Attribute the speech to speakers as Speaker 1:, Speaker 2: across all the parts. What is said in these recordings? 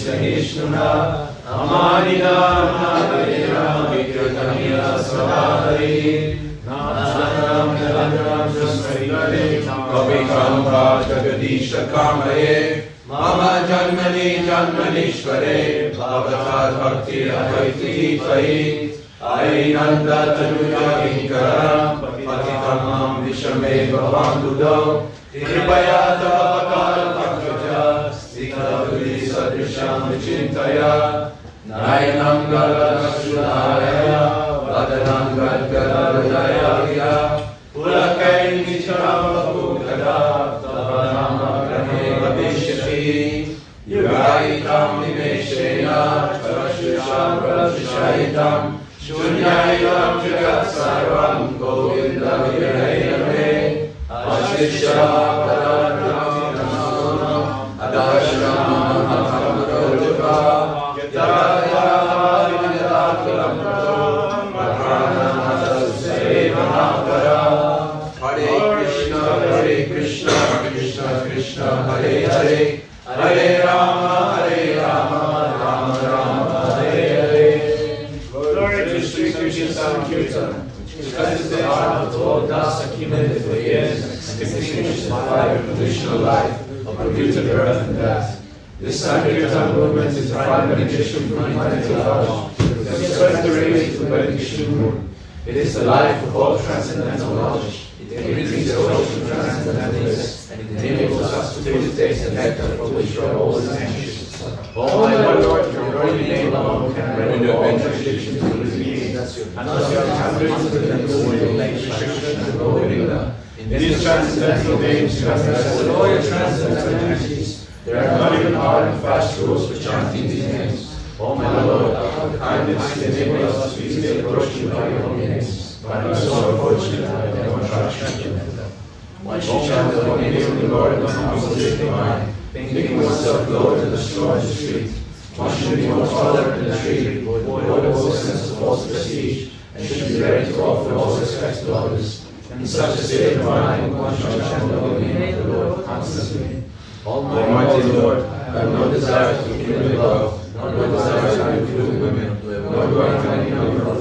Speaker 1: سہیشنا ہماری نام ہری رام وکرتم یا سواہری نام نام نام جسری کرے کبھی کام کا جگدیش کامرے مام جنمنی جنمنیشورے بھاوتار بھکتی رہیتی تھی آئی نند تنویا انکرام پتی تمام بشمی بھوان دودو تیر بیادو vichintaya nainam garada shunaraya vadanam garada vijaya vya purakai nicharam bhukada tavanam akrame vadishyati yugaitam nimeshena charashisham
Speaker 2: prashishaitam shunyayam jagat sarvam govinda vyanayame ashishya the life of all transcendental knowledge. It empties the ocean of transcendentalists and enables us to taste the nectar for which we are always anxious. Oh my Lord, your holy name alone can render benediction to the and thus your hundreds of the glory like Krishna and Govinda. In these transcendental names, you have vested all your transcendental energies. There are not even hard and fast rules for chanting these names. Oh my Lord, how kindness enables us to easily approach you by your holy names. But I'm so unfortunate I never try to chant them. You the holy name of the Lord in the state of mind, thinking oneself the straw in the street, one should be more tolerant in the tree, avoid all sense of false prestige, and should be ready to offer all respect to others. In such a state of mind, one should chant the name of the Lord constantly. Almighty Lord, I have no desire to accumulate wealth, nor no desire to include women, nor do I have any number of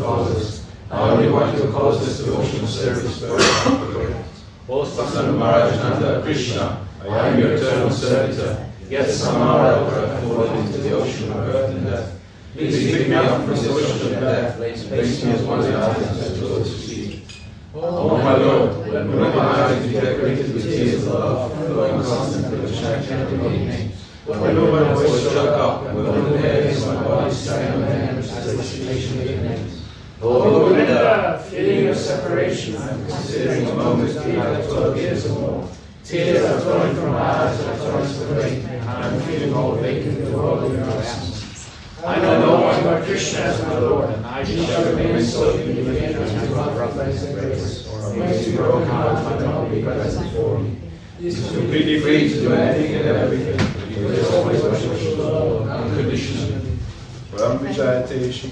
Speaker 2: only want to cause this devotional service for O son of Maharaj Krishna, I am your eternal servitor, yet somehow or other I fall into the ocean of birth and death. Please pick me up from the ocean of death, place me as one of the items that flow to sea. Oh my Lord, when my eyes be decorated with tears of love, flowing constantly with chanting holy names. When I know my voice struck up, when the hair is my body sang on hands as the recitation of names. Oh feeling your separation, I am considering a moment to be like twelve years or more. Tears are flowing from my eyes like torrents of rain, and I am feeling all vacant with all of your absence. I know no one but Krishna as my Lord, and I shall remain so in the beginning rock place and grace, or may to broken heart my God be present for me. He is completely free to do anything and everything. He is always worship the Lord unconditionally.
Speaker 3: Ram Vijayate Shri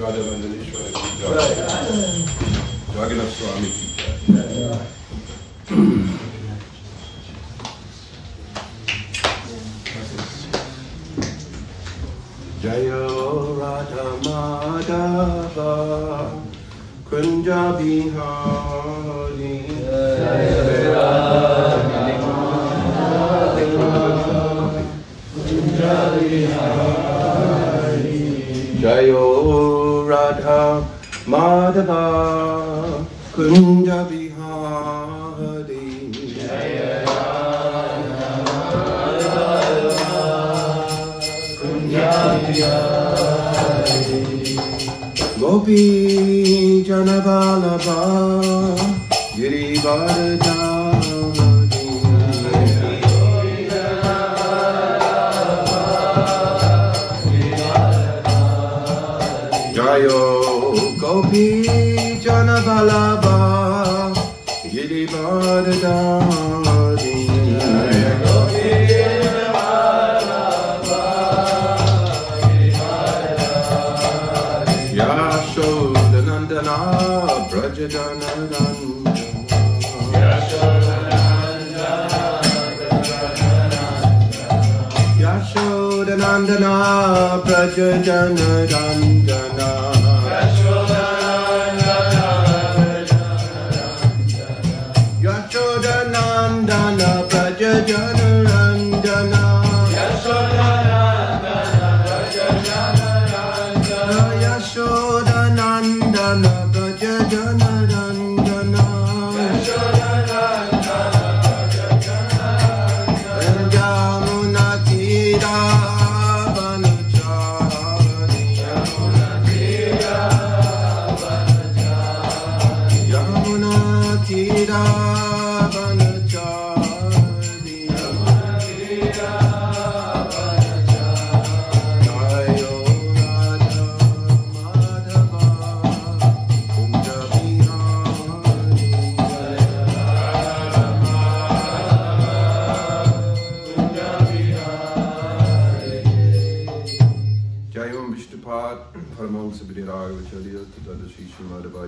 Speaker 3: Krishna Sankirtana.
Speaker 2: Jai!
Speaker 3: Jai Shri Shivada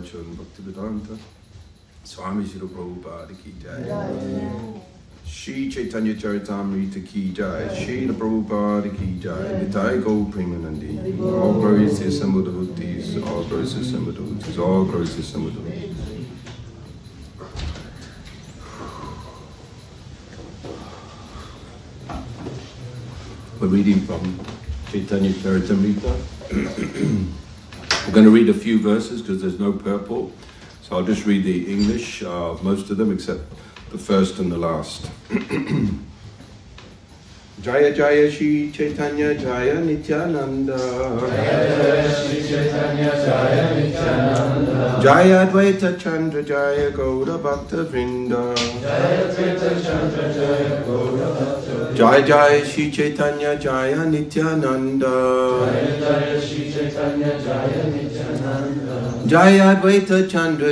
Speaker 1: Advaita Bhaktivedanta, Swami Shri Prabhupada Ki Jai. Shri Chaitanya Charitamrita Ki Jai, Shri Prabhupada Ki Jai, Nitai Gaur Premanandi, all glories to devotees, all glories to devotees, all glories to. We're reading from Chaitanya Charitamrita. We're going to read a few verses because there's no purple. So I'll just read the English, uh, most of them except the first and the last. جی چیا نت چند گا جی چیا نت جا ویت چند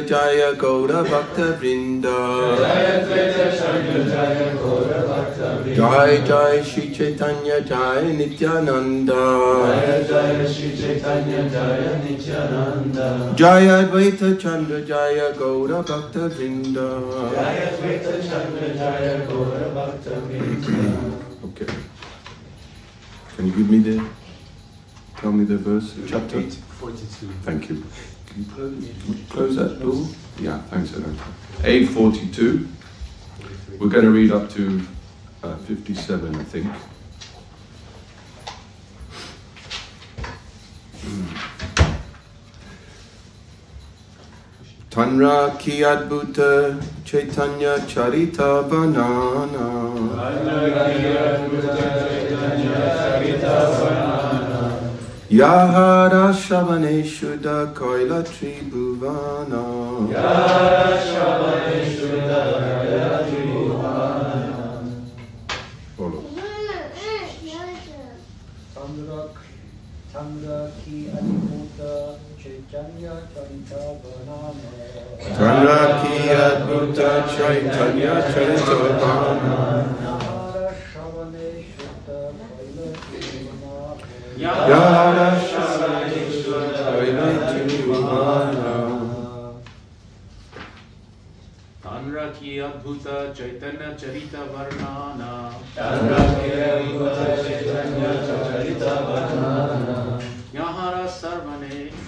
Speaker 1: جی گور بک وند Jai Jai Shri Chaitanya Jai Nityananda Jai Jai Shi Chaitanya Jai Nityananda Jai Advaita Chandra Jaya Gora Bhakta Vinda Jai Advaita Chandra Jaya Gaura Bhakta Vrinda Okay. Can you give me the tell me the verse chapter?
Speaker 2: 42.
Speaker 1: Thank you. Can you close, close that door? Yeah, thanks, Ellen. A forty-two. We're going to read up to uh, fifty-seven, I think. Tanra ki adbhuta Chaitanya Charita Banana Yahara Shavane Shuddha Tribhuvana Follow.
Speaker 3: Chandra, Chandra ki adbhuta Chaitanya Charita Banana.
Speaker 1: Tanra ki adbhuta Chaitanya Charita Banana
Speaker 3: Nahara Shavane Shuddha Kaila Trivana.
Speaker 1: Yahara Shavane Shuddha Koila Tribhuvana
Speaker 2: Tanra ki adbhuta Chaitanya Charita Varnana.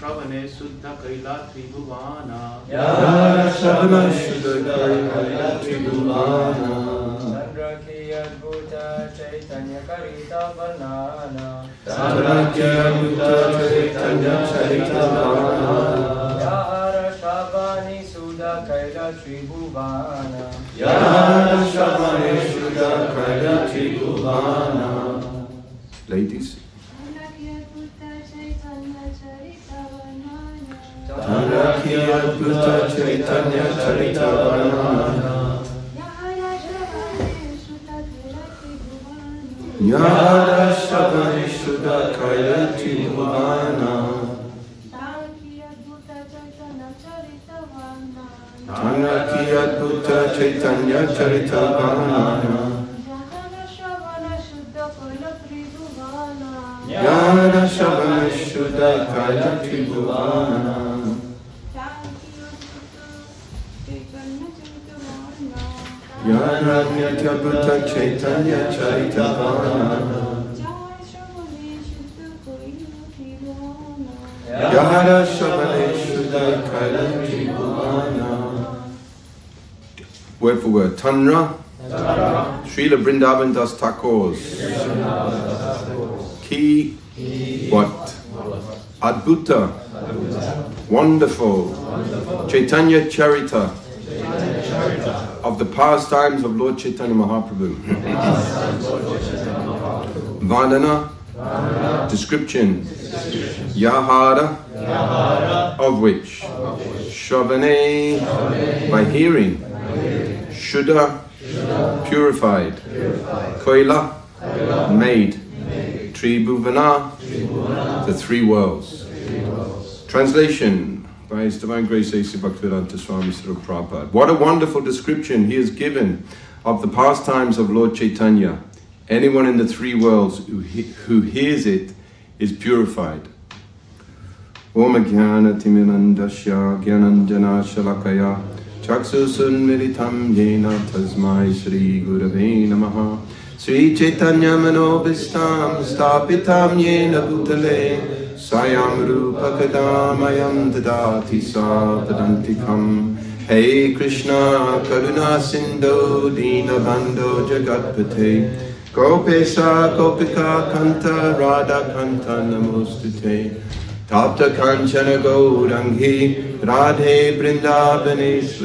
Speaker 2: چن
Speaker 3: شو کلا چی بان یار شو خیلا چی بان لئی
Speaker 1: تیس Nyara Shabani Shuddha Kailati Bhuvana. Tanaki Adbhuta Chaitanya Charitavana Nyara Shabani Shuddha Kailati Bhuvana Chaitanya Bhuvana Word for word. Tanra. Srila Vrindavan Das Thakur's key what? Adbhuta. Wonderful. Chaitanya Charita of the pastimes of Lord Chaitanya Mahaprabhu. Varnana Description. Yahara of which. Shravane by hearing. Shuddha purified. Koila made. Tribhuvana the three worlds. Translation by His Divine Grace A.C. Bhaktivedanta Swami Srila Prabhupada. What a wonderful description he has given of the pastimes of Lord Chaitanya. Anyone in the three worlds who, he- who hears it is purified. Om Jnana Timirandasya Gyananjana Shalakaya Chaksusun Militam Yena Tasmai Shri Gurave Namaha Sri Chaitanya Manobhistam Stapitam Yena Bhutale سایاں دیکھ ہے کرنا سیندو دین بند جگت کا can't rent نموس Radhe برندا دیکھ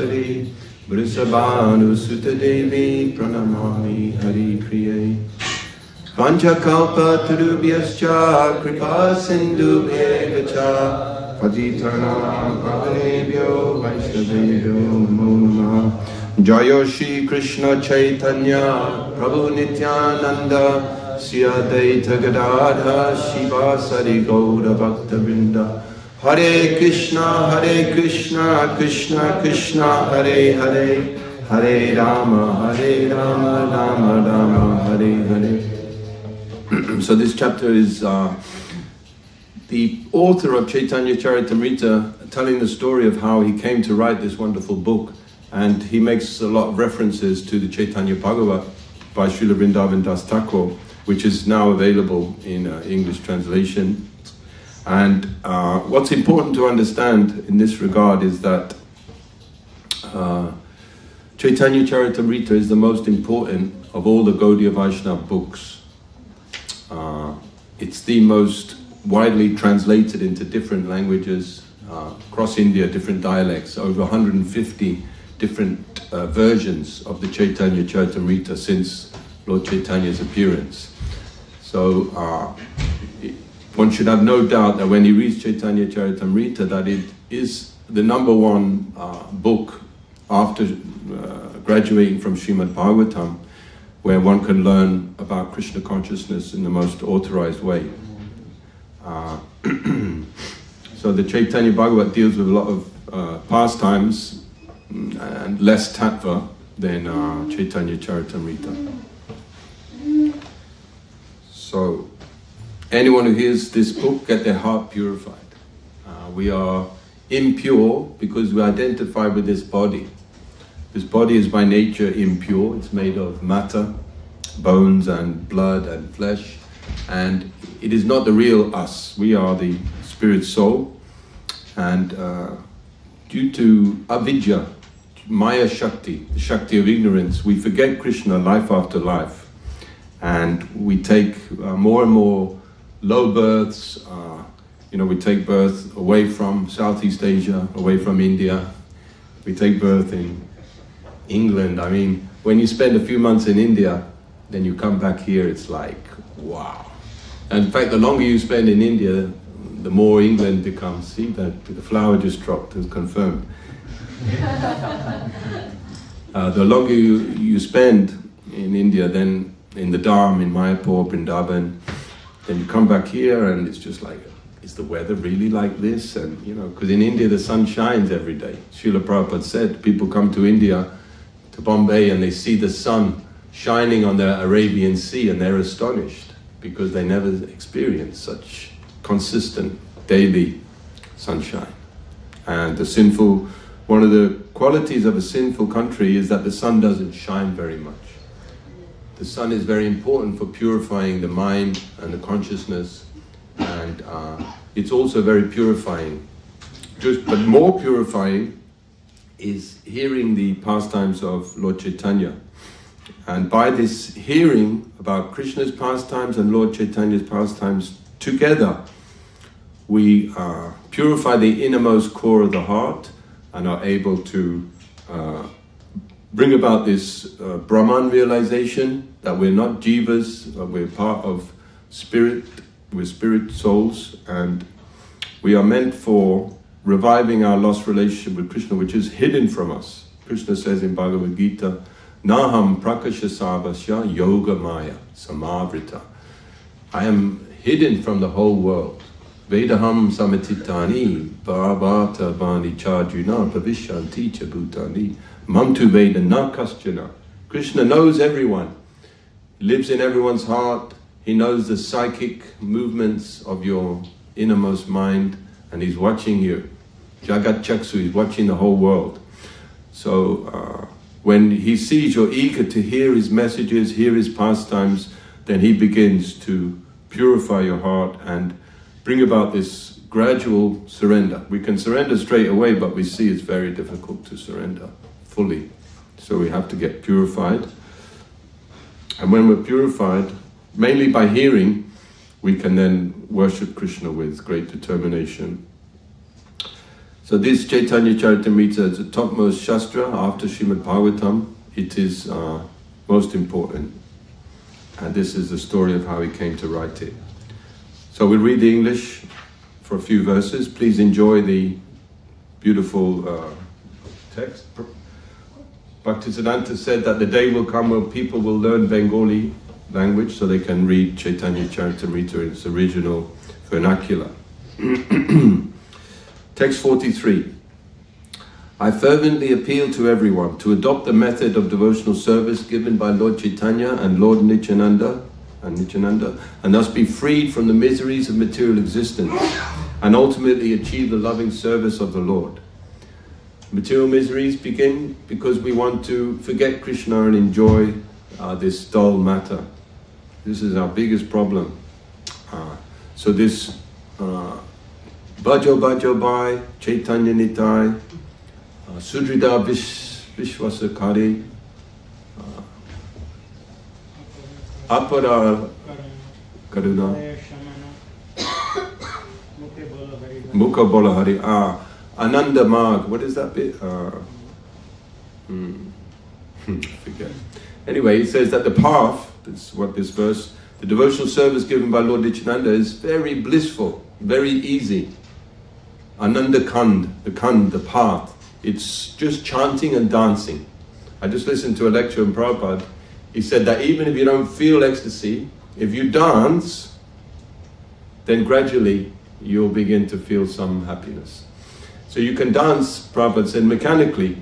Speaker 1: کر pitch کتر جی شری کشن چیتنیہ پرندگار شا سری گور بت ہر کہنا ہرے کشن کشن کشن ہر ہری ہر رام ہر رام رام رام ہری ہری so this chapter is uh, the author of Chaitanya Charitamrita telling the story of how he came to write this wonderful book. And he makes a lot of references to the Chaitanya Bhagavat by Srila Vrindavan Das Thakur, which is now available in uh, English translation. And uh, what's important to understand in this regard is that uh, Chaitanya Charitamrita is the most important of all the Gaudiya Vaishnava books. Uh, it's the most widely translated into different languages uh, across India, different dialects, over 150 different uh, versions of the Chaitanya Charitamrita since Lord Chaitanya's appearance. So uh, one should have no doubt that when he reads Chaitanya Charitamrita, that it is the number one uh, book after uh, graduating from Srimad Bhagavatam where one can learn about Krishna consciousness in the most authorized way. Uh, so the Chaitanya Bhagavat deals with a lot of uh, pastimes mm, and less tattva than uh, Chaitanya Charitamrita. So anyone who hears this book get their heart purified. Uh, we are impure because we identify with this body. This body is by nature impure. It's made of matter, bones and blood and flesh, and it is not the real us. We are the spirit soul, And uh, due to avidya, Maya Shakti, the Shakti of ignorance, we forget Krishna life after life. And we take uh, more and more low births. Uh, you know, we take birth away from Southeast Asia, away from India. We take birth in England. I mean, when you spend a few months in India, then you come back here, it's like, wow. And in fact, the longer you spend in India, the more England becomes. See, that the flower just dropped, is confirmed. uh, the longer you, you spend in India, then in the Dham, in Mayapur, Vrindavan, then you come back here and it's just like, is the weather really like this? And you know, because in India the sun shines every day. Srila Prabhupada said people come to India, to Bombay, and they see the sun shining on the Arabian Sea and they're astonished because they never experienced such consistent daily sunshine. And the sinful, one of the qualities of a sinful country is that the sun doesn't shine very much. The sun is very important for purifying the mind and the consciousness, and uh, it's also very purifying. Just, but more purifying is hearing the pastimes of Lord Chaitanya. And by this hearing about Krishna's pastimes and Lord Chaitanya's pastimes together, we uh, purify the innermost core of the heart and are able to uh, bring about this uh, Brahman realization that we're not jivas, we're part of spirit, we're spirit souls, and we are meant for reviving our lost relationship with Krishna, which is hidden from us. Krishna says in Bhagavad Gita, Naham prakasha sarvasya yoga maya samavrita. I am hidden from the whole world. Vedaham samatitani bhavata vani charjuna pravishanti cha bhutani mamtu veda na. Krishna knows everyone. He lives in everyone's heart. He knows the psychic movements of your innermost mind and he's watching you. Jagat Chaksu, he's watching the whole world. So uh, when he sees you're eager to hear his messages, hear his pastimes, then he begins to purify your heart and bring about this gradual surrender. We can surrender straight away, but we see it's very difficult to surrender fully. So we have to get purified. And when we're purified, mainly by hearing, we can then worship Krishna with great determination. So this Chaitanya Charitamrita is the topmost Shastra after Srimad Bhagavatam. It is uh, most important. And this is the story of how he came to write it. So we'll read the English for a few verses. Please enjoy the beautiful uh, text. Bhaktisiddhanta said that the day will come when people will learn Bengali language so they can read Chaitanya Charitamrita in its original vernacular. Text 43. I fervently appeal to everyone to adopt the method of devotional service given by Lord Chaitanya and Lord Nityananda and and thus be freed from the miseries of material existence and ultimately achieve the loving service of the Lord. Material miseries begin because we want to forget Krishna and enjoy uh, this dull matter. This is our biggest problem. Uh, so this uh, Bhajo Bhajo Bhai, Chaitanya Nitai, uh, Sudrida Vish, Vishwasakari, uh, Apara Karuna, Mukha Bola Hari, ah, Ananda Mag, what is that bit? Uh, hmm, forget. Anyway, it says that the path, that's what this verse, the devotional service given by Lord Nityananda is very blissful, very easy. Ananda Kand, the Kand, the path, it's just chanting and dancing. I just listened to a lecture in Prabhupada. He said that even if you don't feel ecstasy, if you dance, then gradually you'll begin to feel some happiness. So you can dance, Prabhupada said, mechanically.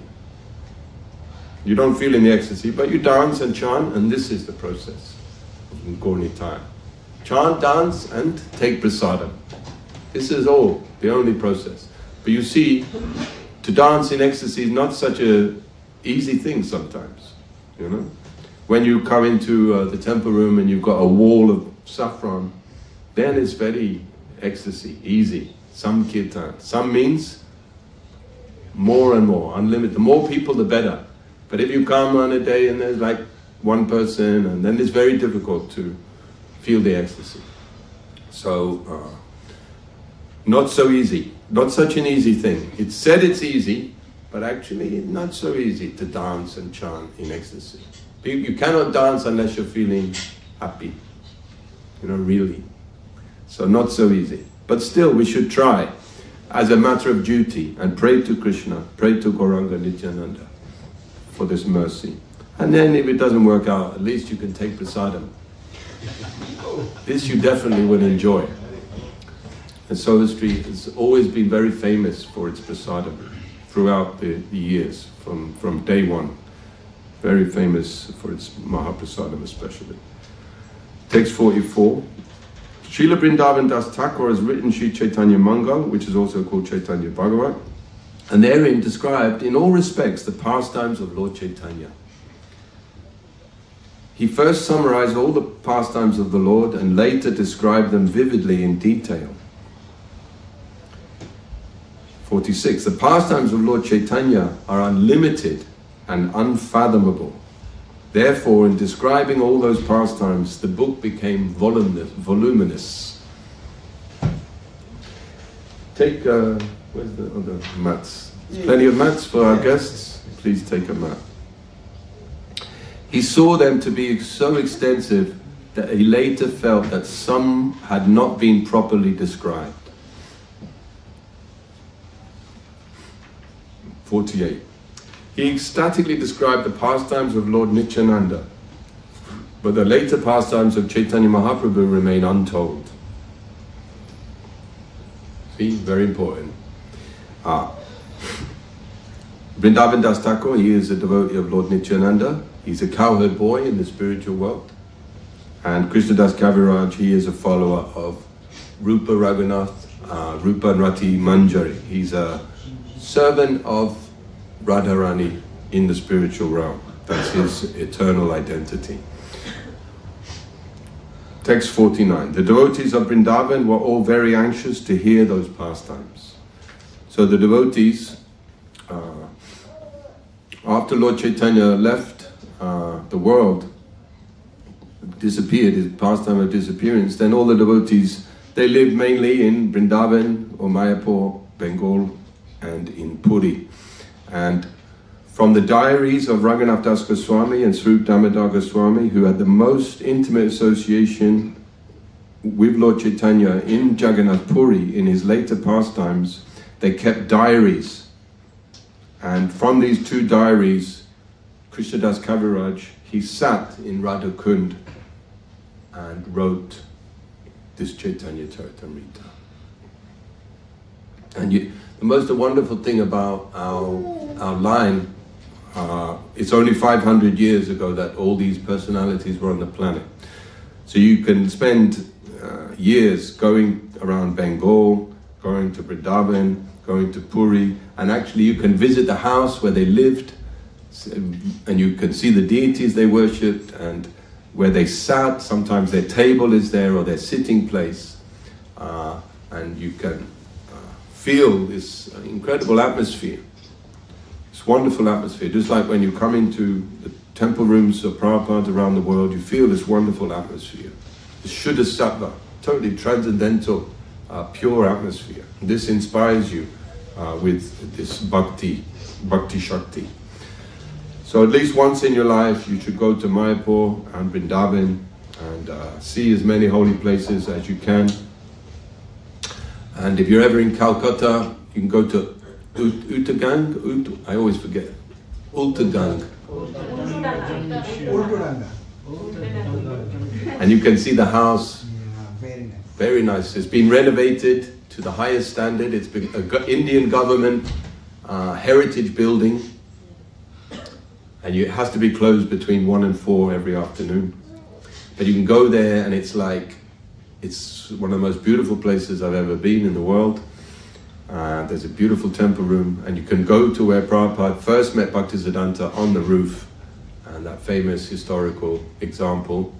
Speaker 1: You don't feel any ecstasy, but you dance and chant, and this is the process in Gaur-Nitai. Chant, dance, and take prasadam. This is all, the only process. But you see, to dance in ecstasy is not such a easy thing sometimes, you know? When you come into uh, the temple room and you've got a wall of saffron, then it's very ecstasy, easy. Some kirtan. Some means more and more, unlimited. The more people, the better. But if you come on a day and there's like one person, and then it's very difficult to feel the ecstasy. So, uh, not so easy. Not such an easy thing. It's said it's easy, but actually not so easy to dance and chant in ecstasy. You you cannot dance unless you're feeling happy. You know, really. So not so easy. But still, we should try as a matter of duty and pray to Krishna, pray to Gauranga Nityananda for this mercy. And then if it doesn't work out, at least you can take prasadam. This you definitely will enjoy. And Street has always been very famous for its prasadam throughout the, the years, from, from day one. Very famous for its Mahaprasadam especially. Text 44. Srila Vrindavan Das Thakur has written Sri Chaitanya Mangal, which is also called Chaitanya Bhagavat, and therein described in all respects the pastimes of Lord Chaitanya. He first summarized all the pastimes of the Lord and later described them vividly in detail. 46. The pastimes of Lord Chaitanya are unlimited and unfathomable. Therefore, in describing all those pastimes, the book became voluminous. voluminous. Take, uh, where's the other mats? There's plenty of mats for our guests. Please take a mat. He saw them to be so extensive that he later felt that some had not been properly described. 48. He ecstatically described the pastimes of Lord Nityananda, but the later pastimes of Chaitanya Mahaprabhu remain untold. See, very important. Ah. Vrindavan Das Thakur, he is a devotee of Lord Nityananda. He's a cowherd boy in the spiritual world. And Krishnadas Kaviraj, he is a follower of Rupa Raghunath, uh, Rupa Rati Manjari. He's a servant of Radharani in the spiritual realm. That's his eternal identity. Text 49. The devotees of Vrindavan were all very anxious to hear those pastimes. So the devotees, uh, after Lord Chaitanya left uh, the world, disappeared, his pastime of disappearance, then all the devotees, they lived mainly in Vrindavan or Mayapur, Bengal, and in Puri. And from the diaries of Raghunath Das Goswami and Swarup Damodar Goswami, who had the most intimate association with Lord Chaitanya in Jagannath Puri in his later pastimes, they kept diaries. And from these two diaries, Krishnadas Kaviraj, he sat in Radhakund and wrote this Chaitanya Charitamrita. And you, the most wonderful thing about our, our line, uh, it's only 500 years ago that all these personalities were on the planet. So you can spend uh, years going around Bengal, going to Vrindavan, going to Puri, and actually you can visit the house where they lived, and you can see the deities they worshipped, and where they sat. Sometimes their table is there or their sitting place, uh, and you can feel this incredible atmosphere. This wonderful atmosphere. Just like when you come into the temple rooms of Prabhupada around the world, you feel this wonderful atmosphere. The Shuddha Sattva, totally transcendental, uh, pure atmosphere. This inspires you uh, with this bhakti, bhakti shakti. So at least once in your life, you should go to Mayapur and Vrindavan and uh, see as many holy places as you can. And if you're ever in Calcutta, you can go to Ut- Uttagang. Ut- I always forget. Uttagang. And you can see the house.
Speaker 4: very nice.
Speaker 1: It's been renovated to the highest standard. It's been an Indian government uh, heritage building. And you, it has to be closed between 1 and 4 every afternoon. But you can go there and it's like, it's one of the most beautiful places I've ever been in the world. Uh, there's a beautiful temple room, and you can go to where Prabhupada first met Bhaktisiddhanta on the roof, and that famous historical example.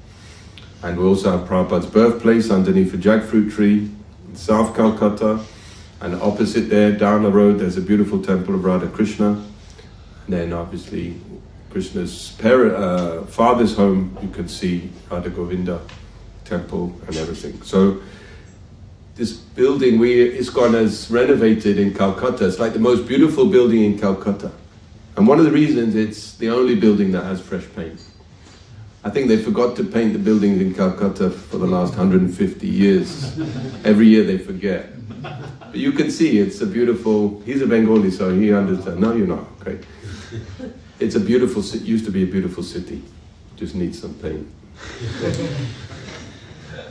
Speaker 1: And we also have Prabhupada's birthplace underneath a jackfruit tree in South Calcutta. And opposite there, down the road, there's a beautiful temple of Radha Krishna. And then obviously Krishna's par- uh, father's home, you can see Radha Govinda temple and everything. So this building we ISKCON has renovated in Calcutta. It's like the most beautiful building in Calcutta. And one of the reasons it's the only building that has fresh paint. I think they forgot to paint the buildings in Calcutta for the last 150 years. Every year they forget. But you can see it's a beautiful, he's a Bengali so he understands. No, you're not, okay. It's a beautiful, ci- used to be a beautiful city. Just needs some paint.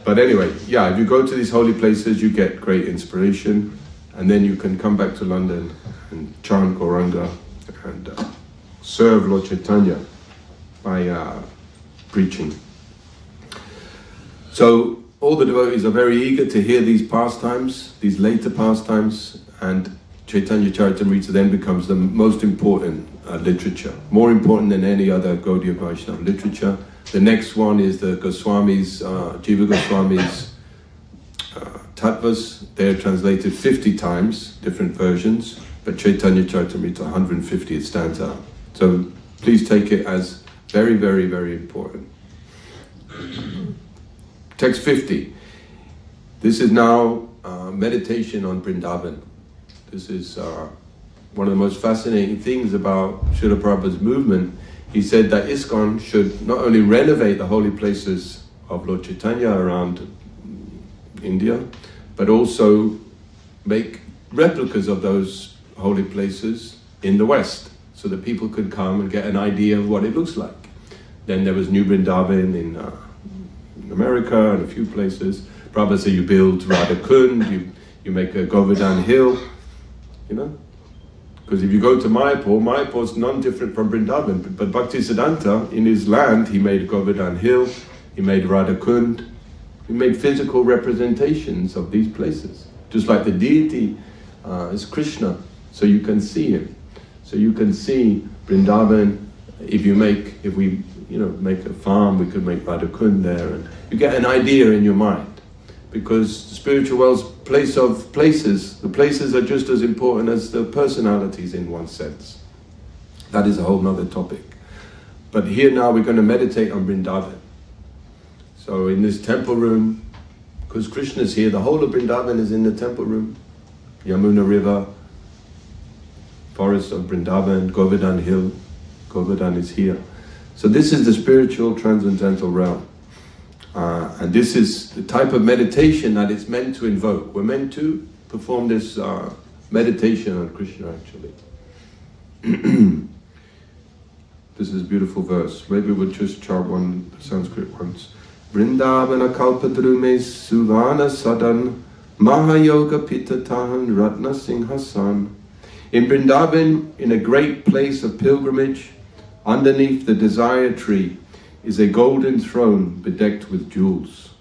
Speaker 1: But anyway, yeah, if you go to these holy places, you get great inspiration, and then you can come back to London and chant Gauranga and uh, serve Lord Chaitanya by uh, preaching. So all the devotees are very eager to hear these pastimes, these later pastimes, and Chaitanya Charitamrita then becomes the most important uh, literature, more important than any other Gaudiya Vaishnava literature. The next one is the Goswamis, uh, Jiva Goswamis uh, Tattvas. They're translated 50 times, different versions, but Chaitanya Charitamrita 150, it stands out. So please take it as very, very, very important. Text 50. This is now uh, meditation on Vrindavan. This is uh, one of the most fascinating things about Srila Prabhupada's movement. He said that ISKCON should not only renovate the holy places of Lord Chaitanya around India, but also make replicas of those holy places in the West so that people could come and get an idea of what it looks like. Then there was New Vrindavan in, uh, in America and a few places. Prabhupada said you build Radha Kund, you, you make a Govardhan Hill, you know. Because if you go to Mayapur, Mayapur is non different from Vrindavan. But, but Bhakti Siddhanta, in his land, he made Govardhan Hill, he made Radha Kund, he made physical representations of these places. Just like the deity uh, is Krishna, so you can see him. So you can see Vrindavan. If you make, if we, you know, make a farm, we could make Radha Kund there, and you get an idea in your mind. Because the spiritual world's place of places, the places are just as important as the personalities in one sense. That is a whole other topic. But here now we're going to meditate on Vrindavan. So in this temple room, because Krishna's here, the whole of Vrindavan is in the temple room. Yamuna River, forest of Vrindavan, Govardhan Hill, Govardhan is here. So this is the spiritual transcendental realm. Uh, and this is the type of meditation that it's meant to invoke. We're meant to perform this uh, meditation on Krishna actually. this is a beautiful verse. Maybe we'll just chant one Sanskrit once. Vrindavana kalpadrume suvana sadan mahayoga pitatahan ratna singhasan. In Vrindavan, in a great place of pilgrimage, underneath the desire tree, is a golden throne bedecked with jewels.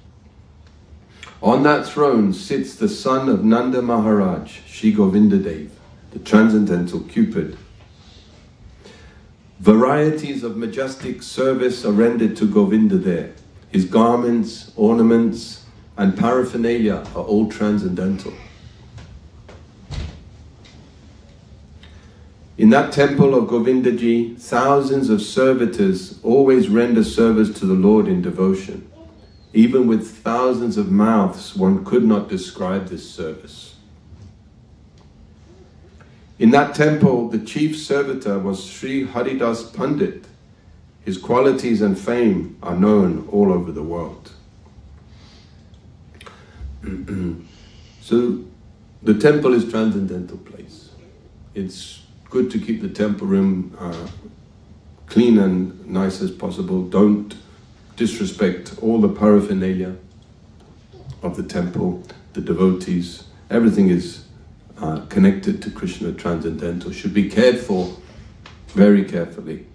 Speaker 1: On that throne sits the son of Nanda Maharaj, Shri Govindadev, the transcendental Cupid. Varieties of majestic service are rendered to Govinda there. His garments, ornaments, and paraphernalia are all transcendental. In that temple of Govindaji, thousands of servitors always render service to the Lord in devotion. Even with thousands of mouths, one could not describe this service. In that temple, the chief servitor was Sri Haridas Pandit. His qualities and fame are known all over the world. so, the temple is transcendental place. It's good to keep the temple room uh, clean and nice as possible. Don't disrespect all the paraphernalia of the temple, the devotees. Everything is uh, connected to Krishna transcendental, should be cared for very carefully.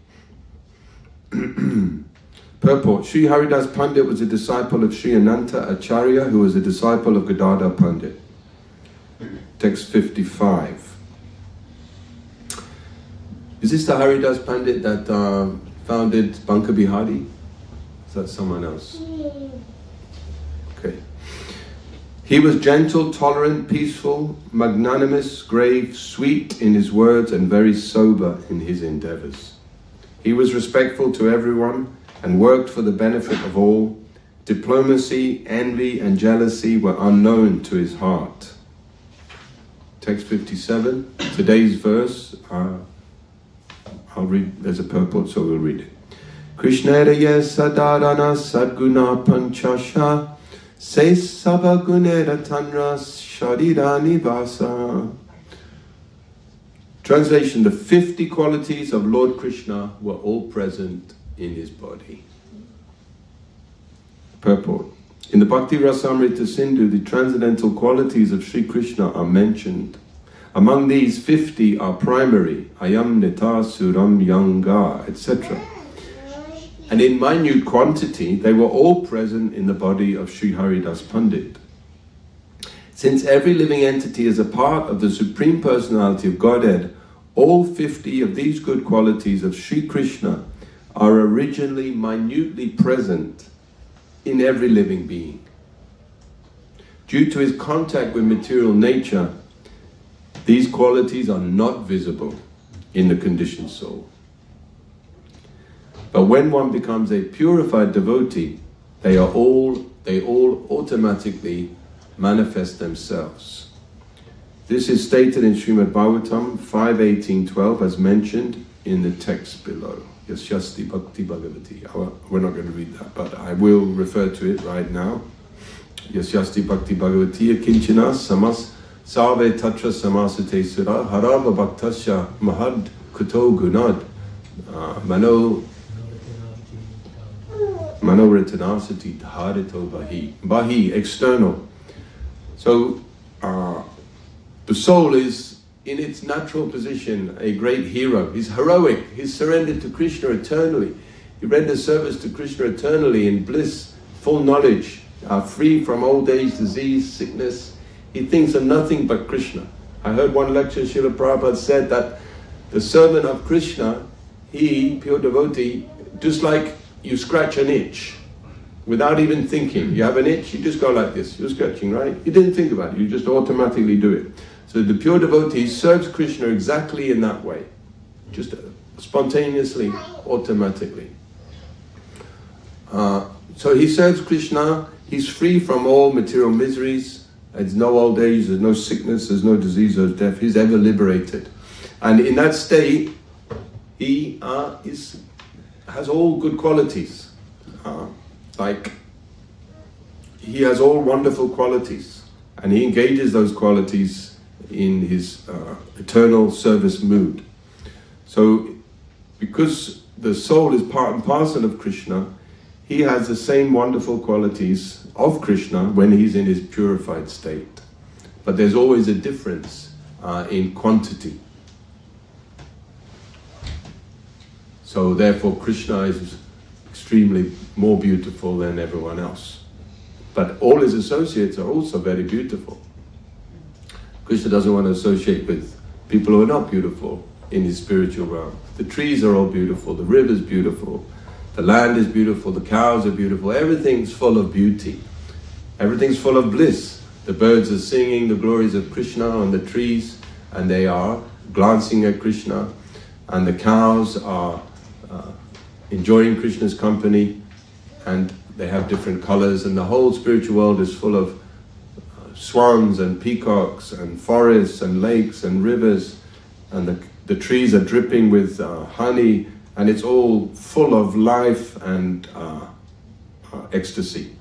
Speaker 1: Purport Sri Haridas Pandit was a disciple of Sri Ananta Acharya, who was a disciple of Gadadhar Pandit. Text 55. Is this the Haridas Pandit that uh, founded Banka Bihari? Is that someone else? Okay. He was gentle, tolerant, peaceful, magnanimous, grave, sweet in his words, and very sober in his endeavors. He was respectful to everyone and worked for the benefit of all. Diplomacy, envy, and jealousy were unknown to his heart. Text 57, today's verse, uh, I'll read, there's a purport, so we'll read it. Krishnera yesadadana sadguna panchasha se sabagunera tanra sharirani vasa. Translation The 50 qualities of Lord Krishna were all present in his body. Purport In the Bhakti Rasamrita Sindhu, the transcendental qualities of Sri Krishna are mentioned. Among these, 50 are primary, ayam nita suram yanga, etc. And in minute quantity, they were all present in the body of Sri Haridas Pandit. Since every living entity is a part of the Supreme Personality of Godhead, all 50 of these good qualities of Sri Krishna are originally minutely present in every living being. Due to his contact with material nature, these qualities are not visible in the conditioned soul. But when one becomes a purified devotee, they are all they all automatically manifest themselves. This is stated in Srimad Bhagavatam 5.18.12 as mentioned in the text below. Yasyasti Bhakti Bhagavati. We're not going to read that, but I will refer to it right now. Yasyasti Bhakti Bhagavati Kinchana Samas Save Tatra Samasate Sura Harava Bhaktasya Mahad Kuto Gunad uh, Mano Manoritanasati Dharito Bahi. Bahi, external. So uh, the soul is in its natural position a great hero. He's heroic. He's surrendered to Krishna eternally. He renders service to Krishna eternally in bliss, full knowledge, uh, free from old age, disease, sickness. He thinks of nothing but Krishna. I heard one lecture, Srila Prabhupada said that the servant of Krishna, he, pure devotee, just like you scratch an itch without even thinking. You have an itch, you just go like this. You're scratching, right? You didn't think about it, you just automatically do it. So the pure devotee serves Krishna exactly in that way, just spontaneously, automatically. Uh, so he serves Krishna, he's free from all material miseries, there's no old age, there's no sickness, there's no disease, there's death, he's ever liberated. And in that state, he uh, is, has all good qualities. Uh, like, he has all wonderful qualities, and he engages those qualities in his uh, eternal service mood. So, because the soul is part and parcel of Krishna, he has the same wonderful qualities of Krishna when he's in his purified state. But there's always a difference uh, in quantity. So, therefore, Krishna is extremely more beautiful than everyone else. But all his associates are also very beautiful. Krishna doesn't want to associate with people who are not beautiful in his spiritual realm. The trees are all beautiful, the river's beautiful, the land is beautiful, the cows are beautiful, everything's full of beauty. Everything's full of bliss. The birds are singing the glories of Krishna on the trees, and they are glancing at Krishna, and the cows are uh, enjoying Krishna's company, and they have different colors, and the whole spiritual world is full of uh, swans and peacocks and forests and lakes and rivers, and the, the trees are dripping with uh, honey, and it's all full of life and uh, uh, ecstasy.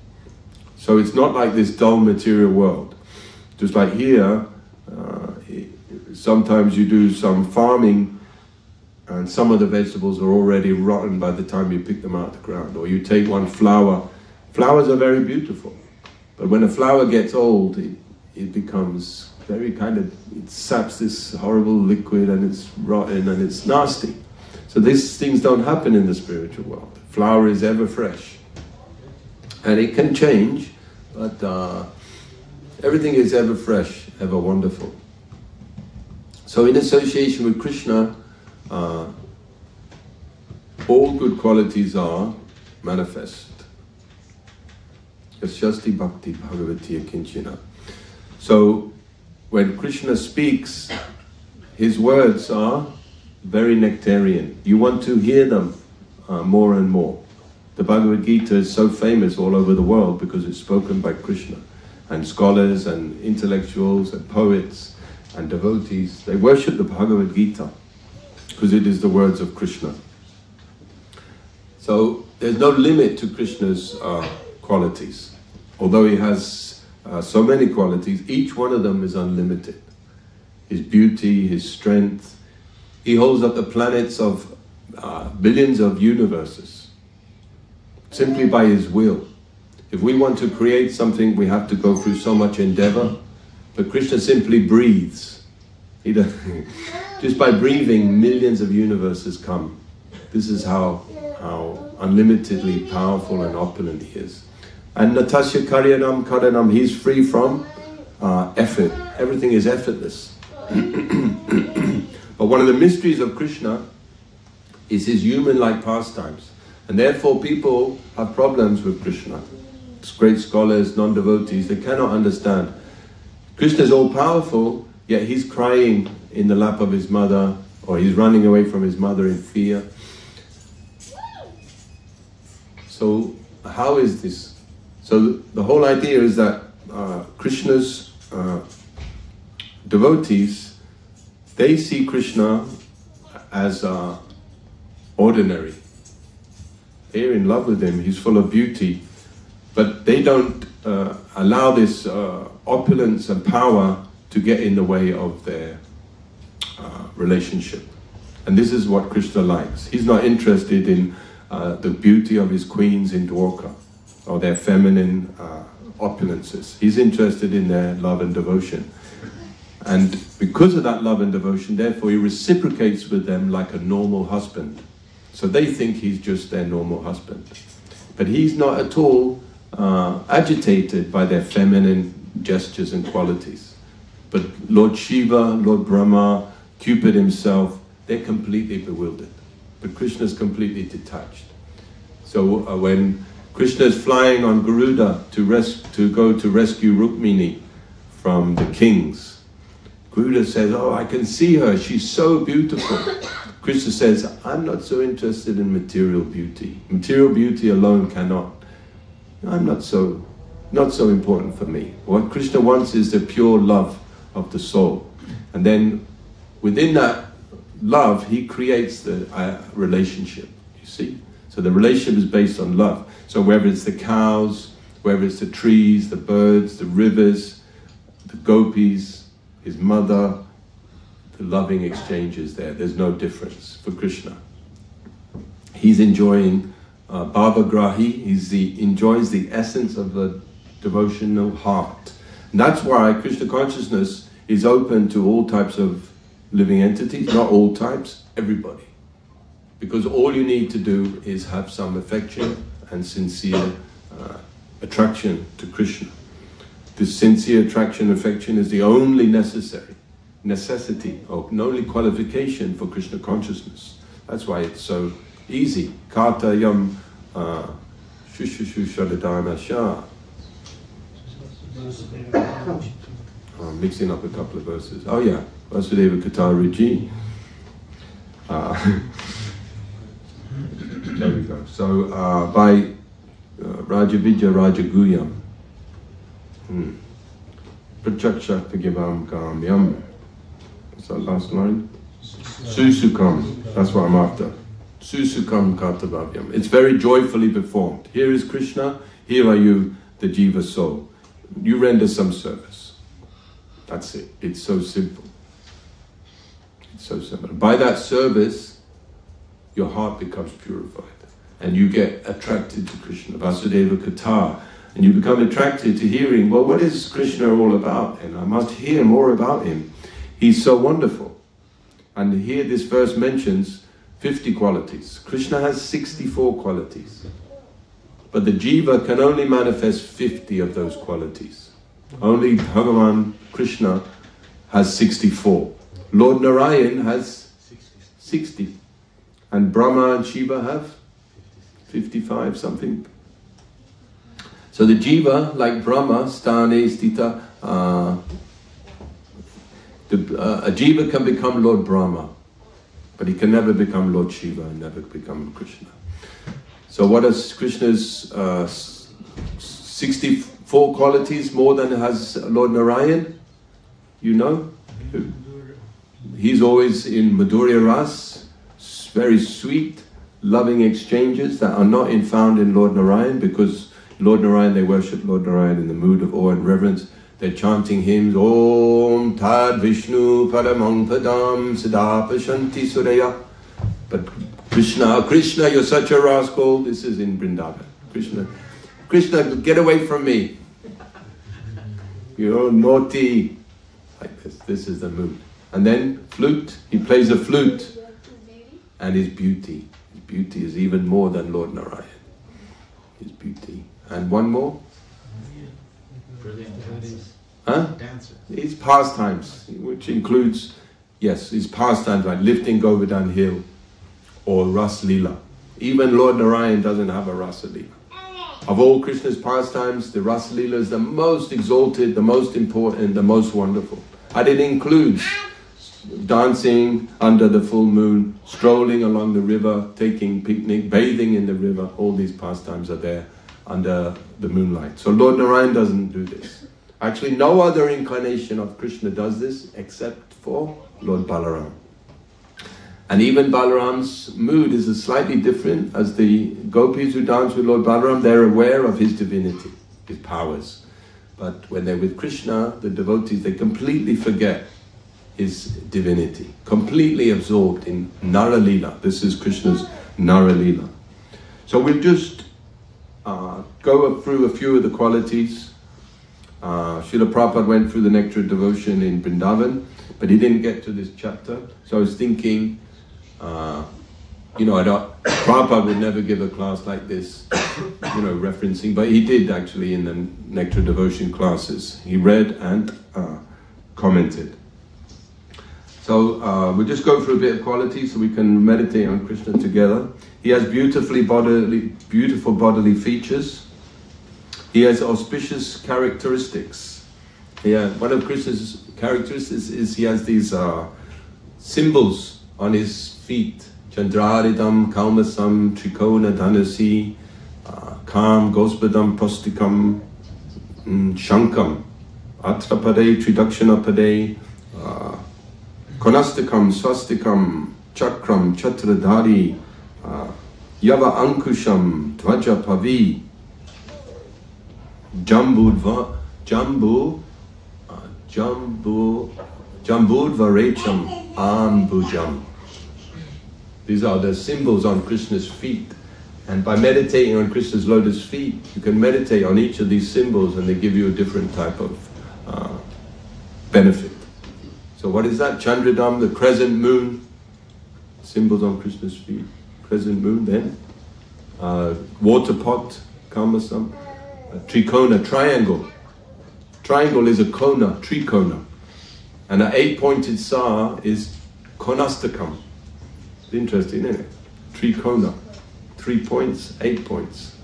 Speaker 1: So it's not like this dull material world. Just like here, uh, sometimes you do some farming and some of the vegetables are already rotten by the time you pick them out of the ground. Or you take one flower. Flowers are very beautiful. But when a flower gets old, it, it becomes very kind of, it saps this horrible liquid and it's rotten and it's nasty. So these things don't happen in the spiritual world. Flower is ever fresh. And it can change, but uh, everything is ever fresh, ever wonderful. So in association with Krishna, uh, all good qualities are manifest. Yasyasti bhakti bhagavati kinchina. So when Krishna speaks, his words are very nectarian. You want to hear them uh, more and more. The Bhagavad Gita is so famous all over the world because it's spoken by Krishna. And scholars and intellectuals and poets and devotees, they worship the Bhagavad Gita because it is the words of Krishna. So there's no limit to Krishna's uh, qualities. Although he has uh, so many qualities, each one of them is unlimited. His beauty, his strength. He holds up the planets of uh, billions of universes simply by his will. If we want to create something, we have to go through so much endeavor. But Krishna simply breathes. He just by breathing, millions of universes come. This is how, how unlimitedly powerful and opulent he is. And Natasya Karyanam Karanam, he's free from uh, effort. Everything is effortless. one of the mysteries of Krishna is his human-like pastimes. And therefore people have problems with Krishna. It's great scholars, non-devotees, they cannot understand. Krishna is all-powerful, yet he's crying in the lap of his mother, or he's running away from his mother in fear. So how is this? So the whole idea is that uh, Krishna's uh, devotees, they see Krishna as uh, ordinary. They're in love with him, he's full of beauty, but they don't uh, allow this uh, opulence and power to get in the way of their uh, relationship. And this is what Krishna likes. He's not interested in uh, the beauty of his queens in Dwarka or their feminine uh, opulences. He's interested in their love and devotion. And because of that love and devotion, therefore, he reciprocates with them like a normal husband. So they think he's just their normal husband. But he's not at all uh, agitated by their feminine gestures and qualities. But Lord Shiva, Lord Brahma, Cupid himself, they're completely bewildered. But Krishna is completely detached. So uh, when Krishna is flying on Garuda to, res- to go to rescue Rukmini from the kings, Garuda says, Oh, I can see her, she's so beautiful. Krishna says, I'm not so interested in material beauty. Material beauty alone cannot. I'm not so, not so important for me. What Krishna wants is the pure love of the soul. And then within that love, he creates the uh, relationship, you see? So the relationship is based on love. So whether it's the cows, whether it's the trees, the birds, the rivers, the gopis, his mother, the loving exchanges there. There's no difference for Krishna. He's enjoying uh, Bhavagrahi, he's the, enjoys the essence of the devotional heart. And that's why Krishna consciousness is open to all types of living entities, not all types, everybody. Because all you need to do is have some affection and sincere uh, attraction to Krishna. This sincere attraction, affection is the only necessary necessity or only qualification for Krishna consciousness. That's why it's so easy. Kata yam uh, shushushu shadadana sha. I'm mixing up a couple of verses. Oh yeah, Vasudeva Kataruji. Uh, there we go. So uh, by uh, Rajaguyam. Hmm. Prachaksha Pagivam Kamyam. What's that last line? Susukam. That's what I'm after. Susukam Kartavavyam. It's very joyfully performed. Here is Krishna, here are you, the Jiva soul. You render some service. That's it. It's so simple. It's so simple. By that service, your heart becomes purified. And you get attracted to Krishna. Vasudeva Kata. And you become attracted to hearing, well, what is Krishna all about? And I must hear more about him. He's so wonderful. And here this verse mentions 50 qualities. Krishna has 64 qualities. But the jiva can only manifest 50 of those qualities. Only Bhagavan Krishna has 64. Lord Narayan has 60. And Brahma and Shiva have 55 something. So the jiva, like Brahma, sthane, stita, uh, the, uh, a jiva can become Lord Brahma, but he can never become Lord Shiva and never become Krishna. So, what is Krishna's uh, 64 qualities more than has Lord Narayan? You know? He's always in Madhurya Ras, very sweet, loving exchanges that are not in, found in Lord Narayan because Lord Narayan, they worship Lord Narayan in the mood of awe and reverence. They're chanting hymns, Om Tad Vishnu Paramang Padam Siddha Pashanti Suraya. But Krishna, "Oh, Krishna, you're such a rascal. This is in Vrindavan. Krishna, Krishna, get away from me. You're naughty. Like this. This is the mood. And then flute. He plays a flute, and his beauty. His beauty is even more than Lord Narayan. His beauty. And one more.
Speaker 2: Brilliant.
Speaker 1: Huh?
Speaker 2: Dancers.
Speaker 1: His pastimes, which includes, yes, his pastimes like lifting Govardhan Hill or Ras Leela. Even Lord Narayan doesn't have a Rasa Leela. Of all Krishna's pastimes, the Rasa Leela is the most exalted, the most important, the most wonderful. And it includes dancing under the full moon, strolling along the river, taking picnic, bathing in the river. All these pastimes are there under the moonlight. So Lord Narayan doesn't do this. Actually, no other incarnation of Krishna does this except for Lord Balaram. And even Balaram's mood is slightly different as the gopis who dance with Lord Balaram, they're aware of his divinity, his powers. But when they're with Krishna, the devotees, they completely forget his divinity, completely absorbed in Naralila. This is Krishna's Naralila. So we'll just uh, go through a few of the qualities. Uh, Srila Prabhupada went through the Nectar of Devotion in Vrindavan, but he didn't get to this chapter. So I was thinking, uh, you know, I don't, Prabhupada would never give a class like this, you know, referencing, but he did actually in the Nectar of Devotion classes. He read and uh, commented. So uh, we'll just go through a bit of quality so we can meditate on Krishna together. He has beautifully bodily, beautiful bodily features. He has auspicious characteristics. Yeah, one of Krishna's characteristics is he has these uh, symbols on his feet. Chandraridam, Kalmasam, Trikona, Dhanasi, uh, Kam, Gospadam, Prostikam, mm, Shankam, Atrapade, Tridakshana uh, Konastikam, Swastikam, Chakram, Chatradhari, Yava Ankusham, Dvaja Pavi, Jambudva, Jambu, uh, Jambu, Jambudvarecham, Ambujam. These are the symbols on Krishna's feet. And by meditating on Krishna's lotus feet, you can meditate on each of these symbols and they give you a different type of uh, benefit. So what is that? Chandradam, the crescent moon, symbols on Krishna's feet. Crescent moon then. Uh, water pot, kamasam. A trikona, triangle. Triangle is a kona, trikona. And an eight-pointed sa is konastakam. Interesting, isn't it? Trikona. Three points, eight points.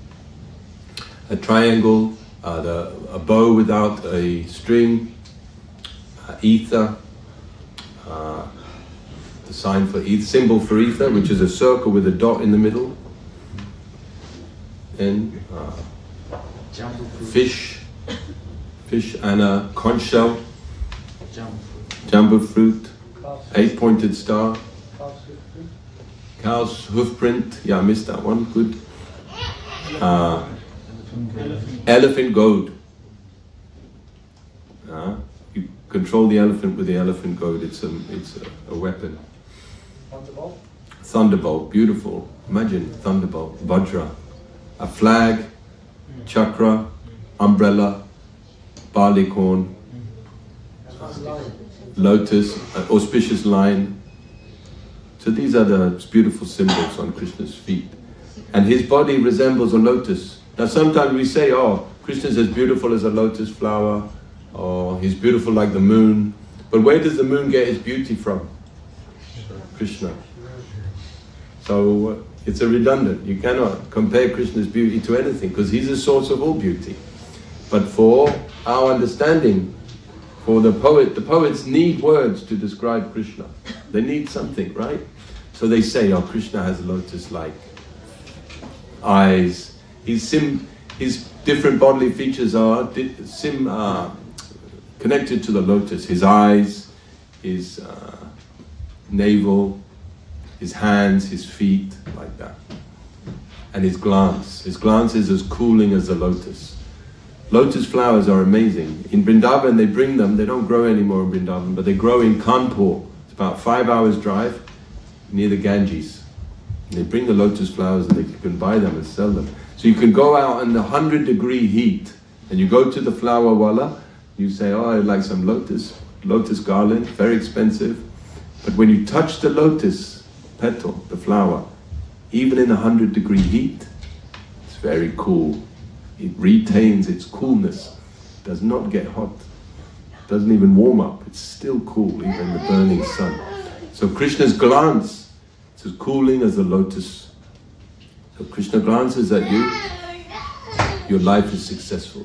Speaker 1: A triangle, uh, the, a bow without a string, uh, ether, uh, the sign for ether, symbol for ether, which is a circle with a dot in the middle, and uh, fish, fish and a conch shell,
Speaker 2: Jambu fruit.
Speaker 1: eight-pointed star, cow's hoof print. Yeah, I missed that one. Good. Uh, elephant goad. Uh, you control the elephant with the elephant goad. It's a it's a, a weapon. Thunderbolt, beautiful. Imagine thunderbolt, vajra, a flag, chakra, umbrella, barley corn, lotus, an auspicious line. So these are the beautiful symbols on Krishna's feet. And his body resembles a lotus. Now sometimes we say, oh, Krishna's as beautiful as a lotus flower, or he's beautiful like the moon. But where does the moon get its beauty from? Krishna. So uh, it's a redundant. You cannot compare Krishna's beauty to anything because he's the source of all beauty. But for our understanding, For the poet, the poets need words to describe Krishna. They need something, right? So they say, oh, Krishna has lotus-like eyes. His sim, his different bodily features are sim, uh, connected to the lotus. His eyes, his uh, navel, his hands, his feet, like that. And his glance. His glance is as cooling as the lotus. Lotus flowers are amazing. In Vrindavan, they bring them, they don't grow anymore in Vrindavan, but they grow in Kanpur. It's about five hours' drive near the Ganges. And they bring the lotus flowers and they can buy them and sell them. So you can go out in the 100 degree heat and you go to the flower wala, you say, Oh, I'd like some lotus, lotus garland, very expensive. But when you touch the lotus petal, the flower, even in a 100 degree heat, it's very cool. It retains its coolness, does not get hot, doesn't even warm up, it's still cool, even in the burning sun. So Krishna's glance is as cooling as the lotus. So Krishna glances at you, your life is successful.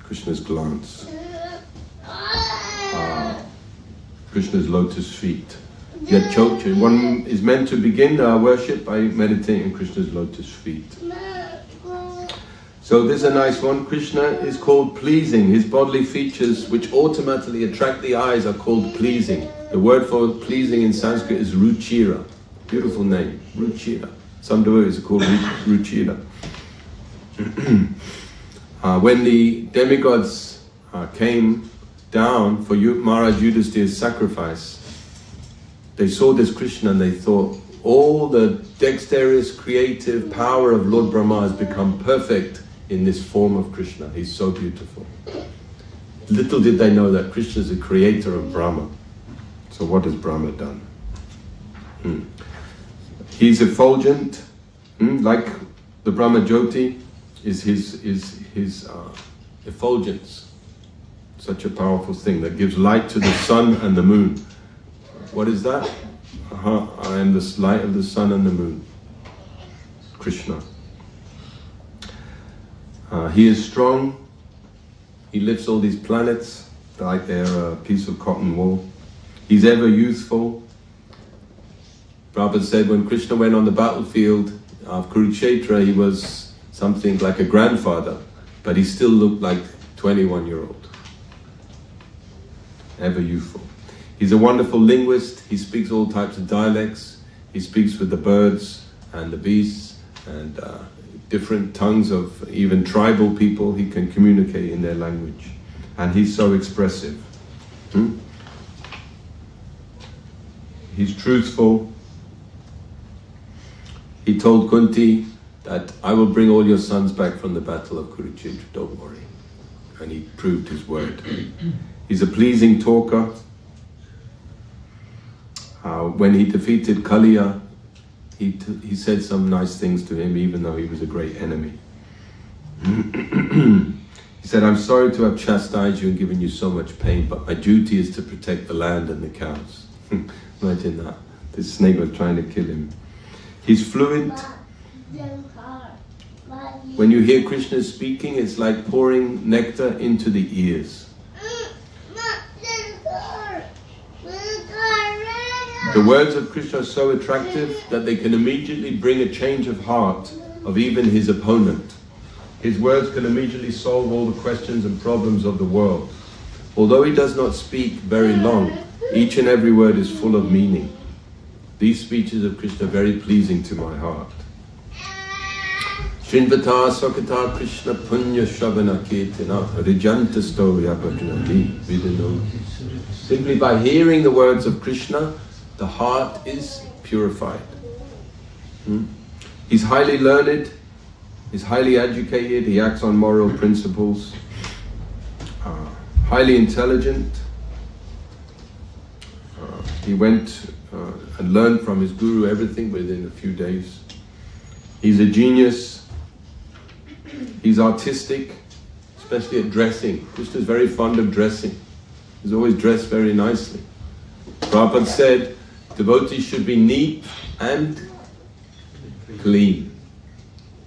Speaker 1: Krishna's glance. Ah, Krishna's lotus feet. Yet one is meant to begin our worship by meditating Krishna's lotus feet. So this is a nice one. Krishna is called pleasing. His bodily features, which automatically attract the eyes, are called pleasing. The word for pleasing in Sanskrit is ruchira. Beautiful name, ruchira. Some devotees are called ruchira. uh, when the demigods uh, came down for Yu- Maharaj Yudhisthira's sacrifice, they saw this Krishna and they thought, all the dexterous, creative power of Lord Brahma has become perfect in this form of Krishna. He's so beautiful. Little did they know that Krishna is the creator of Brahma. So what has Brahma done? Hmm. He's effulgent, hmm, like the Brahma Jyoti is his, is his uh, effulgence. Such a powerful thing that gives light to the sun and the moon. What is that? Uh-huh. I am the light of the sun and the moon. Krishna. Uh, he is strong. He lifts all these planets like they're a piece of cotton wool. He's ever youthful. Prabhupada said when Krishna went on the battlefield of Kurukshetra, he was something like a grandfather, but he still looked like 21 year old. Ever youthful. He's a wonderful linguist. He speaks all types of dialects. He speaks with the birds and the beasts and uh, different tongues of even tribal people. He can communicate in their language. And he's so expressive. Hmm? He's truthful. He told Kunti that I will bring all your sons back from the battle of Kurukshetra, don't worry. And he proved his word. He's a pleasing talker. Uh, when he defeated Kaliya, he, he said some nice things to him, even though he was a great enemy. he said, I'm sorry to have chastised you and given you so much pain, but my duty is to protect the land and the cows. Imagine that. This snake was trying to kill him. He's fluent. When you hear Krishna speaking, it's like pouring nectar into the ears. The words of Krishna are so attractive that they can immediately bring a change of heart of even his opponent. His words can immediately solve all the questions and problems of the world. Although he does not speak very long, each and every word is full of meaning. These speeches of Krishna are very pleasing to my heart. Swakata Krishna Punya Shavana. Simply by hearing the words of Krishna, the heart is purified. Hmm? He's highly learned, he's highly educated, he acts on moral principles, uh, highly intelligent. Uh, he went uh, and learned from his guru everything within a few days. He's a genius. He's artistic, especially at dressing. Krishna is very fond of dressing. He's always dressed very nicely. Prabhupada said, devotees should be neat and clean.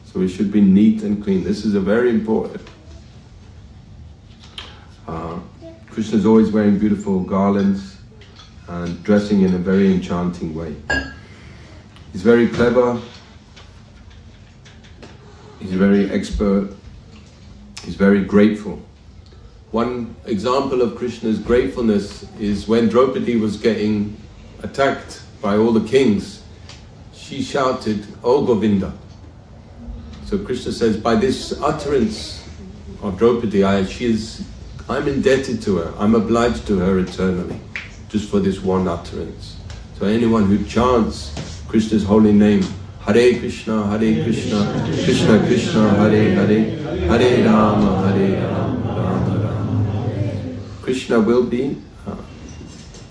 Speaker 1: So we should be neat and clean. This is a very important. Uh, Krishna is always wearing beautiful garlands and dressing in a very enchanting way. He's very clever, he's very expert, he's very grateful. One example of Krishna's gratefulness is when Draupadi was getting attacked by all the kings, she shouted, Oh Govinda. So Krishna says, by this utterance of Draupadi, I, she is, I'm indebted to her, I'm obliged to her eternally, just for this one utterance. So anyone who chants Krishna's holy name, Hare Krishna, Hare Krishna, Krishna Krishna, Hare Hare, Hare Rama, Hare Rama, Rama Rama. Krishna will be uh,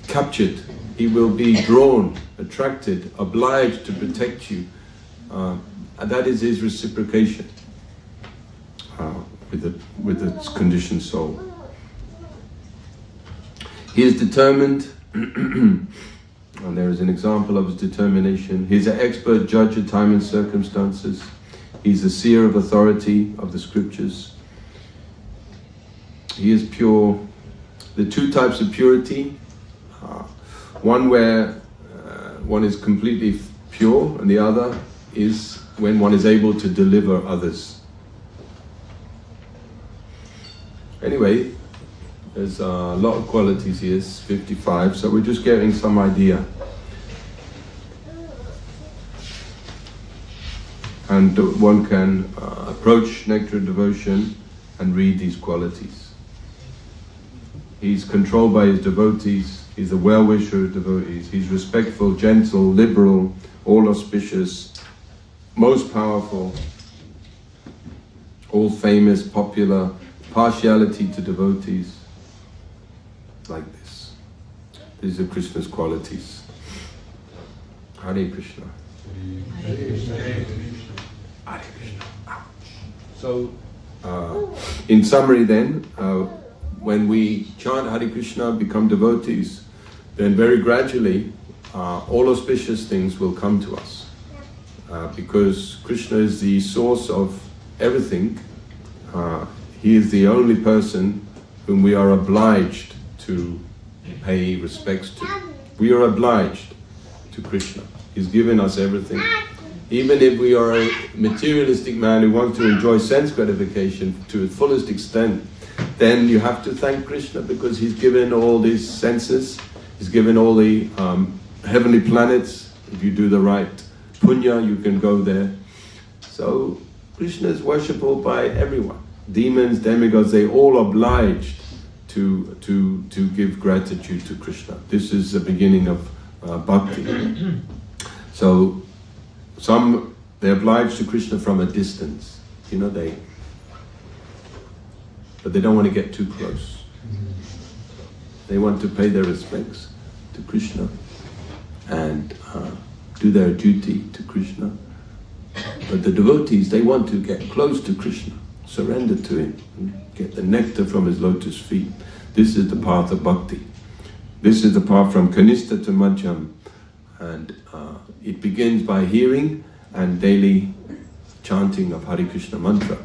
Speaker 1: captured, he will be drawn, attracted, obliged to protect you. Uh, and that is his reciprocation uh, with, the, with its conditioned soul. He is determined, and there is an example of his determination. He's an expert judge of time and circumstances. He's a seer of authority of the scriptures. He is pure. The two types of purity one where uh, one is completely pure, and the other is when one is able to deliver others. Anyway, there's a lot of qualities here, it's 55, so we're just getting some idea. And one can uh, approach nectar devotion and read these qualities. He's controlled by his devotees, he's a well wisher of devotees, he's respectful, gentle, liberal, all auspicious, most powerful, all famous, popular, partiality to devotees, like this. These are Krishna's qualities. Hare Krishna. Hare Krishna. Hare Krishna. So, uh, in summary, then, uh, when we chant Hare Krishna, become devotees, then very gradually uh, all auspicious things will come to us. Uh, because Krishna is the source of everything. Uh, he is the only person whom we are obliged to pay respects to. We are obliged to Krishna. He's given us everything. Even if we are a materialistic man who wants to enjoy sense gratification to its fullest extent, then you have to thank Krishna because he's given all these senses, he's given all the um, heavenly planets. If you do the right punya, you can go there. So Krishna is worshipable by everyone. Demons, demigods, they all obliged to, to, to give gratitude to Krishna. This is the beginning of uh, bhakti. so some, they're obliged to Krishna from a distance. You know, they, but they don't want to get too close. They want to pay their respects to Krishna and uh, do their duty to Krishna. But the devotees, they want to get close to Krishna, surrender to Him, get the nectar from His lotus feet. This is the path of bhakti. This is the path from Kanista to Madhyam. And uh, it begins by hearing and daily chanting of Hare Krishna mantra.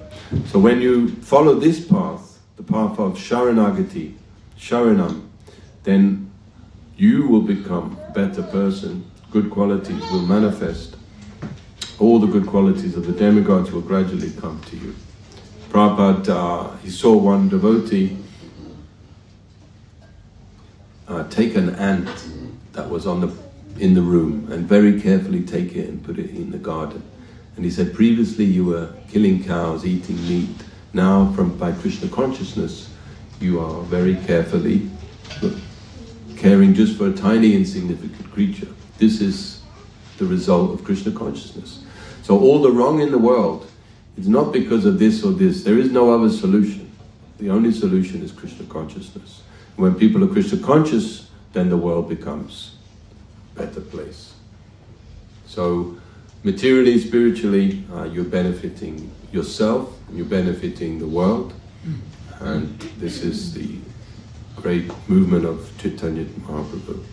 Speaker 1: So when you follow this path, path of Sharanagati, Sharanam, then you will become a better person, good qualities will manifest, all the good qualities of the demigods will gradually come to you. Prabhupada, uh, he saw one devotee uh, take an ant that was on the, in the room and very carefully take it and put it in the garden. And he said, previously you were killing cows, eating meat. Now, from by Krishna consciousness, you are very carefully caring just for a tiny insignificant creature. This is the result of Krishna consciousness. So all the wrong in the world is not because of this or this. There is no other solution. The only solution is Krishna consciousness. When people are Krishna conscious, then the world becomes a better place. So materially, spiritually, uh, you're benefiting yourself, you're benefiting the world, and this is the great movement of Chaitanya Mahaprabhu.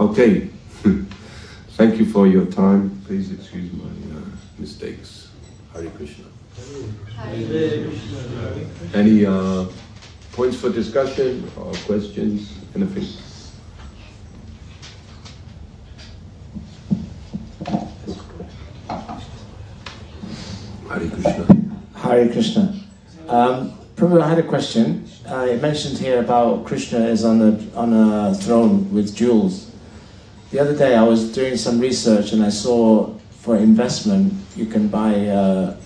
Speaker 1: Okay, thank you for your time. Please excuse my uh, mistakes. Hare Krishna. Any uh, points for discussion or questions, anything? Hare Krishna.
Speaker 4: Hare Krishna. Um, Prabhu, I had a question. Uh, it mentioned here about Krishna is on a, on a throne with jewels. The other day I was doing some research and I saw for investment you can buy uh,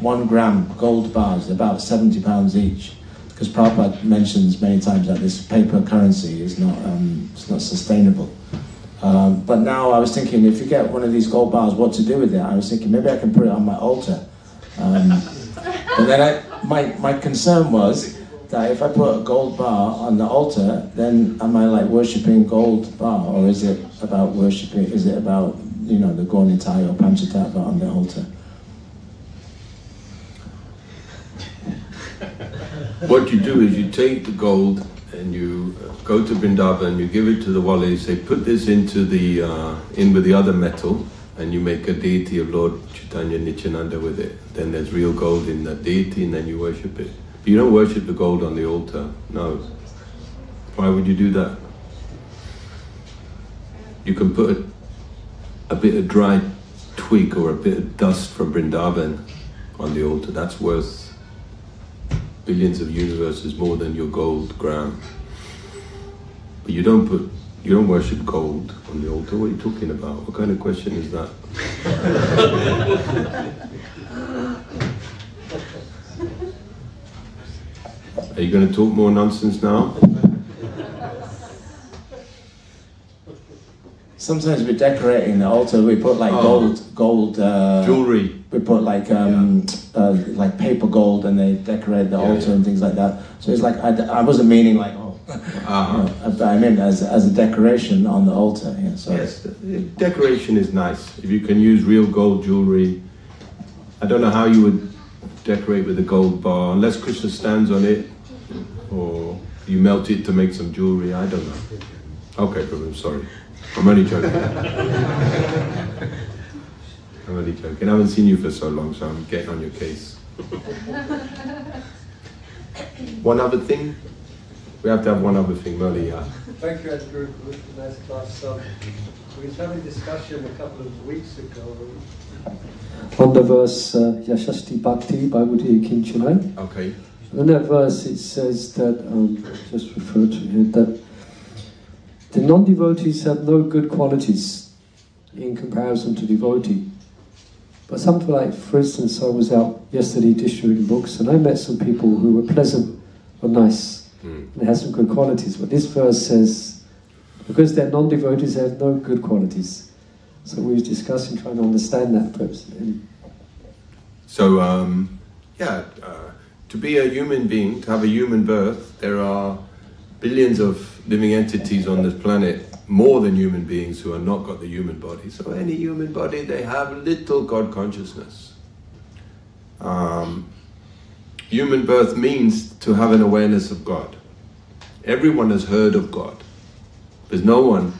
Speaker 4: one gram gold bars, about 70 pounds each. Because Prabhupada mentions many times that this paper currency is not, um, it's not sustainable. Um, but now I was thinking, if you get one of these gold bars, what to do with it? I was thinking maybe I can put it on my altar. Um, but then I, my, my concern was that if I put a gold bar on the altar, then am I like worshipping gold bar, or is it about worshipping? Is it about you know the Gaur Nitai or Panchatattva on the altar?
Speaker 1: What you do is you take the gold and you go to Vrindavan, and you give it to the wali, say, put this into the, uh, in with the other metal, and you make a deity of Lord Chaitanya Nityananda with it. Then there's real gold in that deity, and then you worship it. But you don't worship the gold on the altar, no. Why would you do that? You can put a, a bit of dry twig or a bit of dust from Vrindavan on the altar. That's worth billions of universes more than your gold gram. But you don't put, you don't worship gold on the altar. What are you talking about? What kind of question is that? Are you going to talk more nonsense now?
Speaker 4: Sometimes we're decorating the altar. We put like
Speaker 1: Oh.
Speaker 4: gold, gold uh,
Speaker 1: Jewelry.
Speaker 4: We put like um, uh, like paper gold, and they decorate the
Speaker 1: Yeah,
Speaker 4: altar
Speaker 1: yeah.
Speaker 4: and things like that. So it's like I, I wasn't meaning like oh,
Speaker 1: Uh-huh.
Speaker 4: but I mean, as as a decoration on the altar. Yeah, so
Speaker 1: Yes, the- the decoration is nice. If you can use real gold jewelry, I don't know how you would decorate with a gold bar, unless Krishna stands on it, or you melt it to make some jewelry. I don't know. Okay, Prabhu, sorry. I'm only joking. I'm only joking. I haven't seen you for so long, so I'm getting on your case. One other thing? We have to have one other thing, Murli, yeah.
Speaker 5: Thank you, Adi Guru, for the nice class. Um, we was having a discussion a couple of weeks ago on the verse uh, Yasyasti Bhakti Bhagavati Kinchanai.
Speaker 1: Okay.
Speaker 5: In that verse, it says that, um, just refer to it, that the non devotees have no good qualities in comparison to devotee. But something like, for instance, I was out yesterday distributing books and I met some people who were pleasant or nice
Speaker 1: Mm.
Speaker 5: and had some good qualities. But this verse says, because they're non devotees, they have no good qualities. So we were discussing trying to understand that perhaps.
Speaker 1: So, um, yeah, uh, to be a human being, to have a human birth, there are billions of living entities on this planet, more than human beings who have not got the human body. So, any human body, they have little God consciousness. Um, human birth means to have an awareness of God. Everyone has heard of God. There's no one,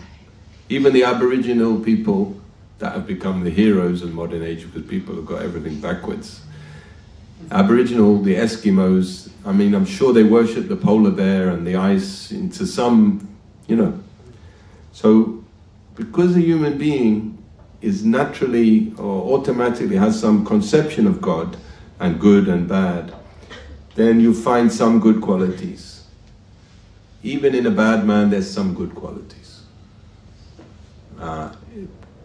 Speaker 1: even the Aboriginal people that have become the heroes of modern age because people have got everything backwards. Aboriginal, the Eskimos, I mean, I'm sure they worship the polar bear and the ice into some, you know. So, because a human being is naturally or automatically has some conception of God and good and bad, then you find some good qualities. Even in a bad man, there's some good qualities. Uh,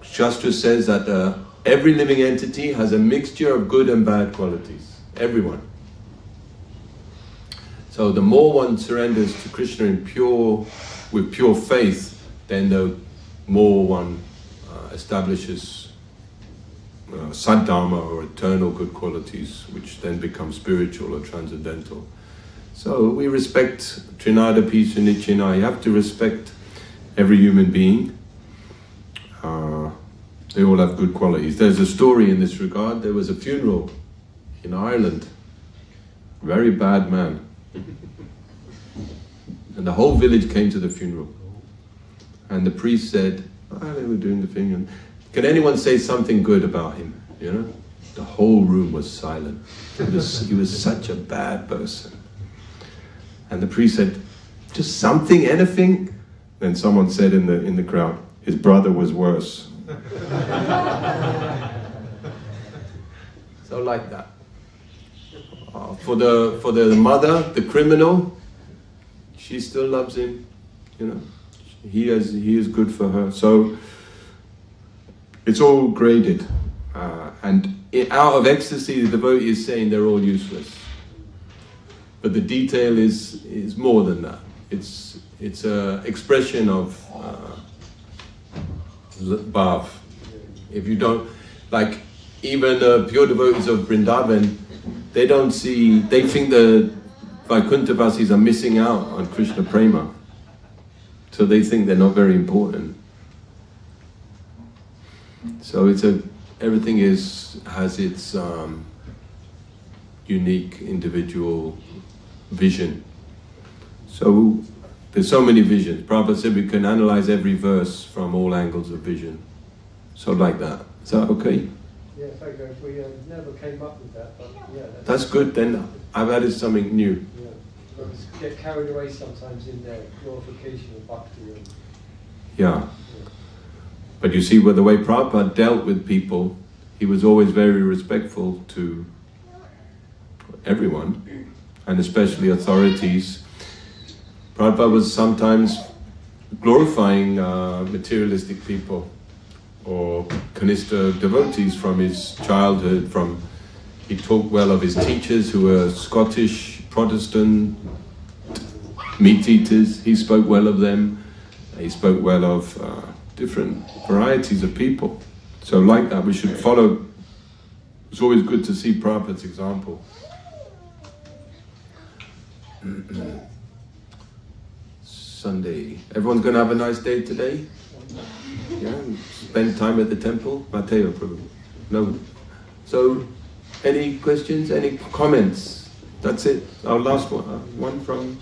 Speaker 1: Shastra says that uh, every living entity has a mixture of good and bad qualities. Everyone. So the more one surrenders to Krishna in pure, with pure faith, then the more one uh, establishes uh, saddharma or eternal good qualities, which then become spiritual or transcendental. So we respect Trinada Peace. You have to respect every human being. Uh, they all have good qualities. There's a story in this regard. There was a funeral in Ireland. Very bad man. And the whole village came to the funeral. And the priest said, ah, they were doing the thing. And can anyone say something good about him? You know? The whole room was silent. He was, he was such a bad person. And the priest said, just something, anything. Then someone said in the in the crowd, his brother was worse. so like that. Uh, for the for the mother, the criminal, she still loves him. You know, he is he is good for her. So it's all graded, uh, and i out of ecstasy, the devotee is saying they're all useless. But the detail is is more than that. It's it's a expression of uh, bhav. If you don't like, even the pure devotees of Vrindavan, they don't see. They think the Vaikuntavasis are missing out on Krishna prema, so they think they're not very important. So it's a everything is has its um, unique individual vision. So there's so many visions. Prabhupada said we can analyze every verse from all angles of vision. So like that. Is that okay?
Speaker 3: Yeah, thank you. We uh, never came up with that, but yeah.
Speaker 1: That's good. Then I've added something new.
Speaker 3: Yeah. Get carried away sometimes in their glorification of bhakti. And,
Speaker 1: Yeah. But you see, with the way Prabhupada dealt with people, he was always very respectful to everyone, and especially authorities. Prabhupada was sometimes glorifying uh, materialistic people or Kanista devotees from his childhood. From he talked well of his teachers who were Scottish Protestant meat eaters. He spoke well of them. He spoke well of uh, different varieties of people. So, like that, we should follow. It's always good to see Prabhupada's example. Sunday. Everyone's going to have a nice day today? Yeah? Spend time at the temple? Mateo, probably. No. So, any questions, any comments? That's it. Our last one. uh, One from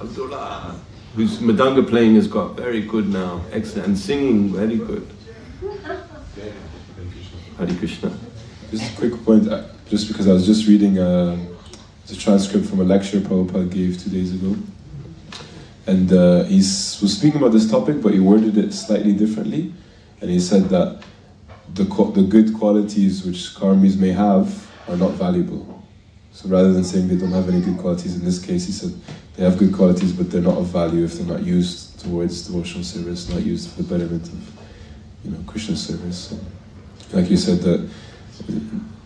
Speaker 1: Abdullah, whose mridanga playing has got very good now, excellent, and singing very good. Hare Krishna.
Speaker 6: Just a quick point, uh, just because I was just reading uh, the transcript from a lecture Prabhupada gave two days ago. And uh, he was speaking about this topic, but he worded it slightly differently. And he said that the, the good qualities which karmis may have are not valuable. So rather than saying they don't have any good qualities, in this case, he said they have good qualities, but they're not of value if they're not used towards devotional service, not used for the betterment of you know, Krishna service. So, like you said, that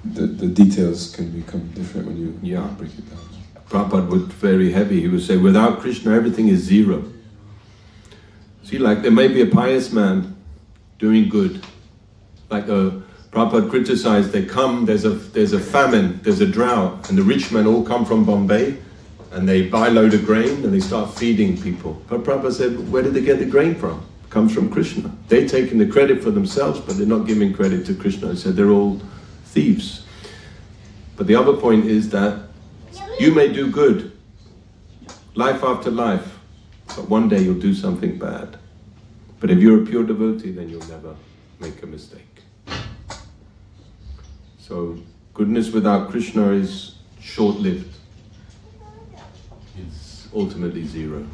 Speaker 6: the, the details can become different when you
Speaker 1: Yeah.
Speaker 6: break it down.
Speaker 1: Prabhupada would very heavy. He would say, without Krishna, everything is zero. See, like there may be a pious man doing good. Like uh, Prabhupada criticized, they come, there's a, there's a famine, there's a drought, and the rich men all come from Bombay, and they buy a load of grain, and they start feeding people. But Prabhupada said, where did they get the grain from? It comes from Krishna. They're taking the credit for themselves, but they're not giving credit to Krishna. He said they're all thieves. But the other point is that you may do good, life after life, but one day you'll do something bad. But if you're a pure devotee, then you'll never make a mistake. So, goodness without Krishna is short lived, it's ultimately zero.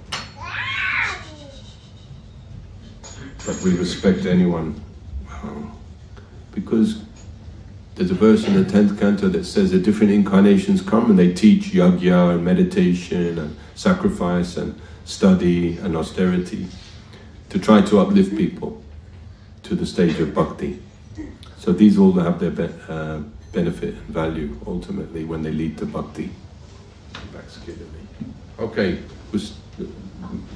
Speaker 1: But we respect anyone because there's a verse in the 10th canto that says that different incarnations come and they teach yagya and meditation and sacrifice and study and austerity to try to uplift people to the stage of bhakti. So these all have their be- uh, benefit and value ultimately when they lead to bhakti. Me. Okay, was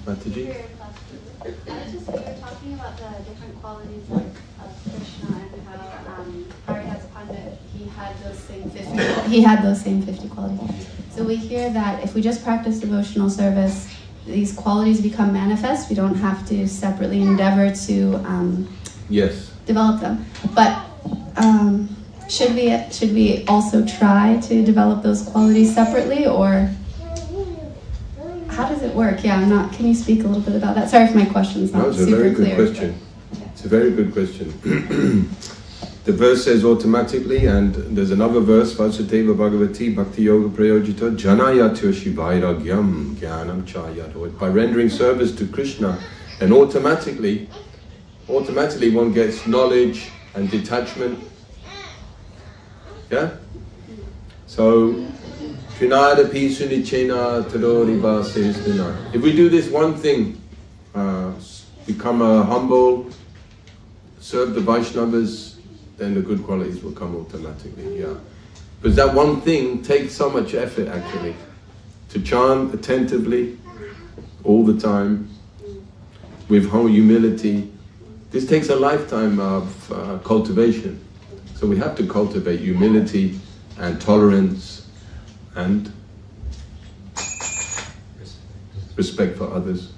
Speaker 1: Mataji?
Speaker 7: I was just, you were talking about the different qualities of, of Krishna and how um, Haridas Pandit, he had those same 50, he had those same 50 qualities. So we hear that if we just practice devotional service, these qualities become manifest. We don't have to separately endeavor to um,
Speaker 1: Yes.
Speaker 7: develop them. But um, should we should we also try to develop those qualities separately, or work? Yeah, I'm not. Can you speak a little bit about that? Sorry if my question's
Speaker 1: That
Speaker 7: not
Speaker 1: was a
Speaker 7: super
Speaker 1: very good
Speaker 7: clear.
Speaker 1: question. It's a very good question. the verse says automatically, and there's another verse, Vasudeva Bhagavati Bhakti Yoga Prayojita, Janayatya Shivairagyam Jnanam Chayat. By rendering service to Krishna, and automatically, automatically one gets knowledge and detachment. Yeah? So, If we do this one thing, uh, become a humble, serve the Vaishnavas, then the good qualities will come automatically, yeah. Because that one thing takes so much effort actually. To chant attentively, all the time, with whole humility. This takes a lifetime of uh, cultivation. So we have to cultivate humility and tolerance and respect for others,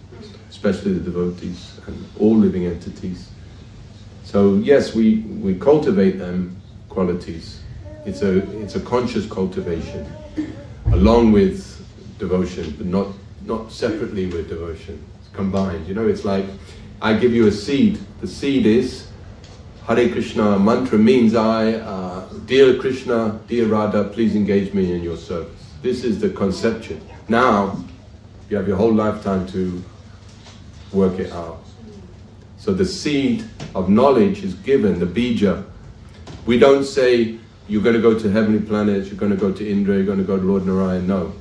Speaker 1: especially the devotees and all living entities. So yes, we, we cultivate them qualities. It's a, it's a conscious cultivation, along with devotion, but not, not separately with devotion. It's combined. You know, it's like I give you a seed. The seed is Hare Krishna mantra means I, uh, dear Krishna, dear Radha, please engage me in your service. This is the conception. Now, you have your whole lifetime to work it out. So the seed of knowledge is given, the bija. We don't say, you're going to go to heavenly planets, you're going to go to Indra, you're going to go to Lord Narayan. No.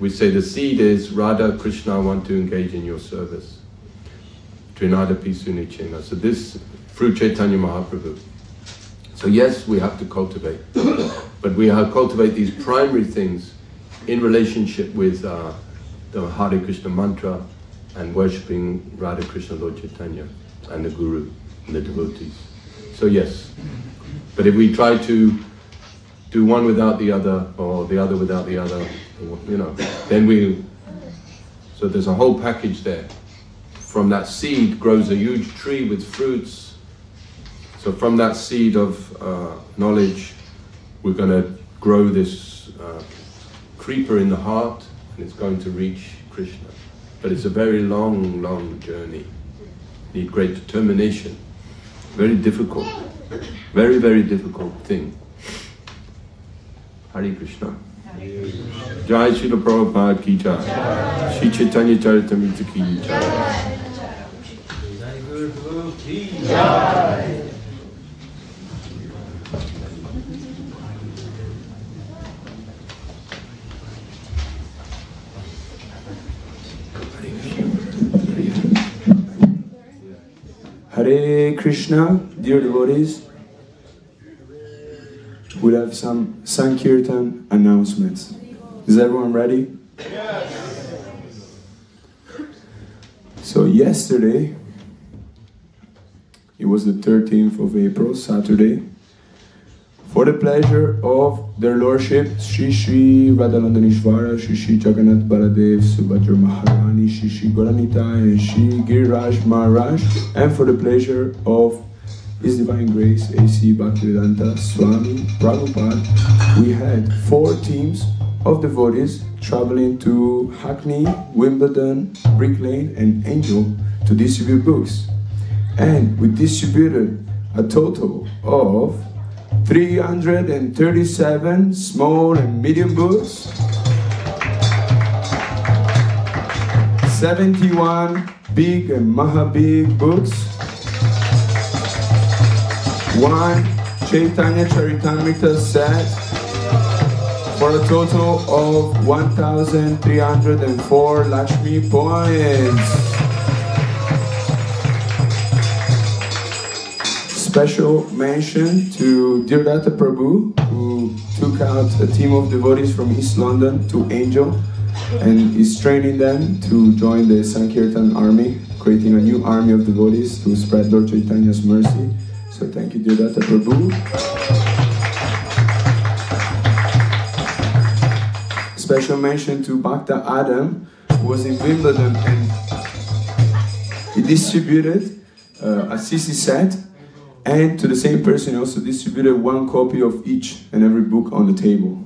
Speaker 1: We say the seed is, Radha, Krishna, I want to engage in your service. Trinadapi Sunichena. So this, through Chaitanya Mahaprabhu. So yes, we have to cultivate. but we have cultivate these primary things in relationship with uh, the Hare Krishna mantra and worshipping Radha Krishna Lord Chaitanya and the Guru and the devotees. So yes, but if we try to do one without the other or the other without the other, you know, then we, so there's a whole package there. From that seed grows a huge tree with fruits. So from that seed of uh, knowledge, we're going to grow this uh, creeper in the heart and it's going to reach Krishna. But it's a very long, long journey. Need great determination. Very difficult. Very, very difficult thing. Hare Krishna. Jai Srila Prabhupada ki jai. Shri Chaitanya Charitamrita ki jai.
Speaker 8: Hare Krishna, dear devotees, We'll have some Sankirtan announcements. Is everyone ready? Yes. So yesterday, it was the 13th of April, Saturday, for the pleasure of their lordship Sri Sri Radha Londonishvara, Sri Sri Jagannath Baladev, Subhadra Maharani, Sri Sri Gaur Nitai and Sri Giriraj Maharaj, and for the pleasure of His Divine Grace A.C. Bhaktivedanta Swami Prabhupada, we had four teams of devotees traveling to Hackney, Wimbledon, Brick Lane, and Angel to distribute books. And we distributed a total of 337 small and medium books, 71 big and maha big books, one Chaitanya Charitamrita set for a total of 1,304 Lakshmi points. Special mention to Dirdata Prabhu, who took out a team of devotees from East London to Angel and is training them to join the Sankirtan army, creating a new army of devotees to spread Lord Chaitanya's mercy. So thank you, Dirdata Prabhu. Special mention to Bhakta Adam, who was in Wimbledon and he distributed uh, a CC set and to the same person, he also distributed one copy of each and every book on the table.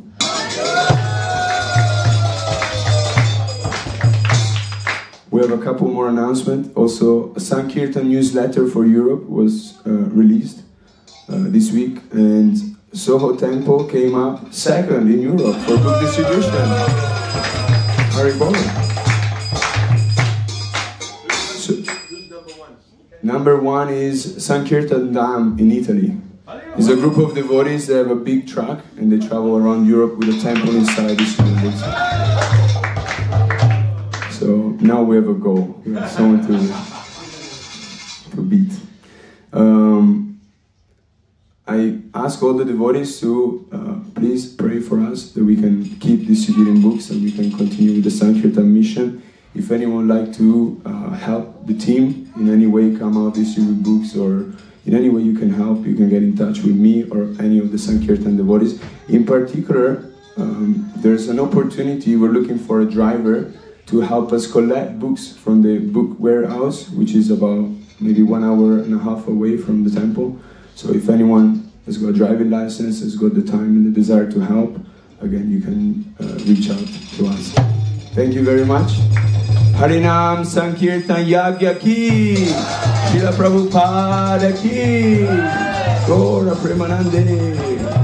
Speaker 8: We have a couple more announcements. Also, a Sankirtan newsletter for Europe was uh, released uh, this week, and Soho Temple came up second in Europe for book distribution. Harry Potter. Number one is Sankirtan Dham in Italy. It's a group of devotees. They have a big truck and they travel around Europe with a temple inside distributing books. So now we have a goal. We have someone to to beat. Um, I ask all the devotees to uh, please pray for us that we can keep distributing books and we can continue with the Sankirtan mission. If anyone would like to uh, help the team in any way, come out distribute books or in any way you can help, you can get in touch with me or any of the Sankirtan devotees. In particular, um, there's an opportunity. We're looking for a driver to help us collect books from the book warehouse, which is about maybe one hour and a half away from the temple. So if anyone has got a driving license, has got the time and the desire to help, again, you can uh, reach out to us. Thank you very much. Harinam Sankirtan Yagya Ki, Srila Prabhupada Ki, Gaura Premanande.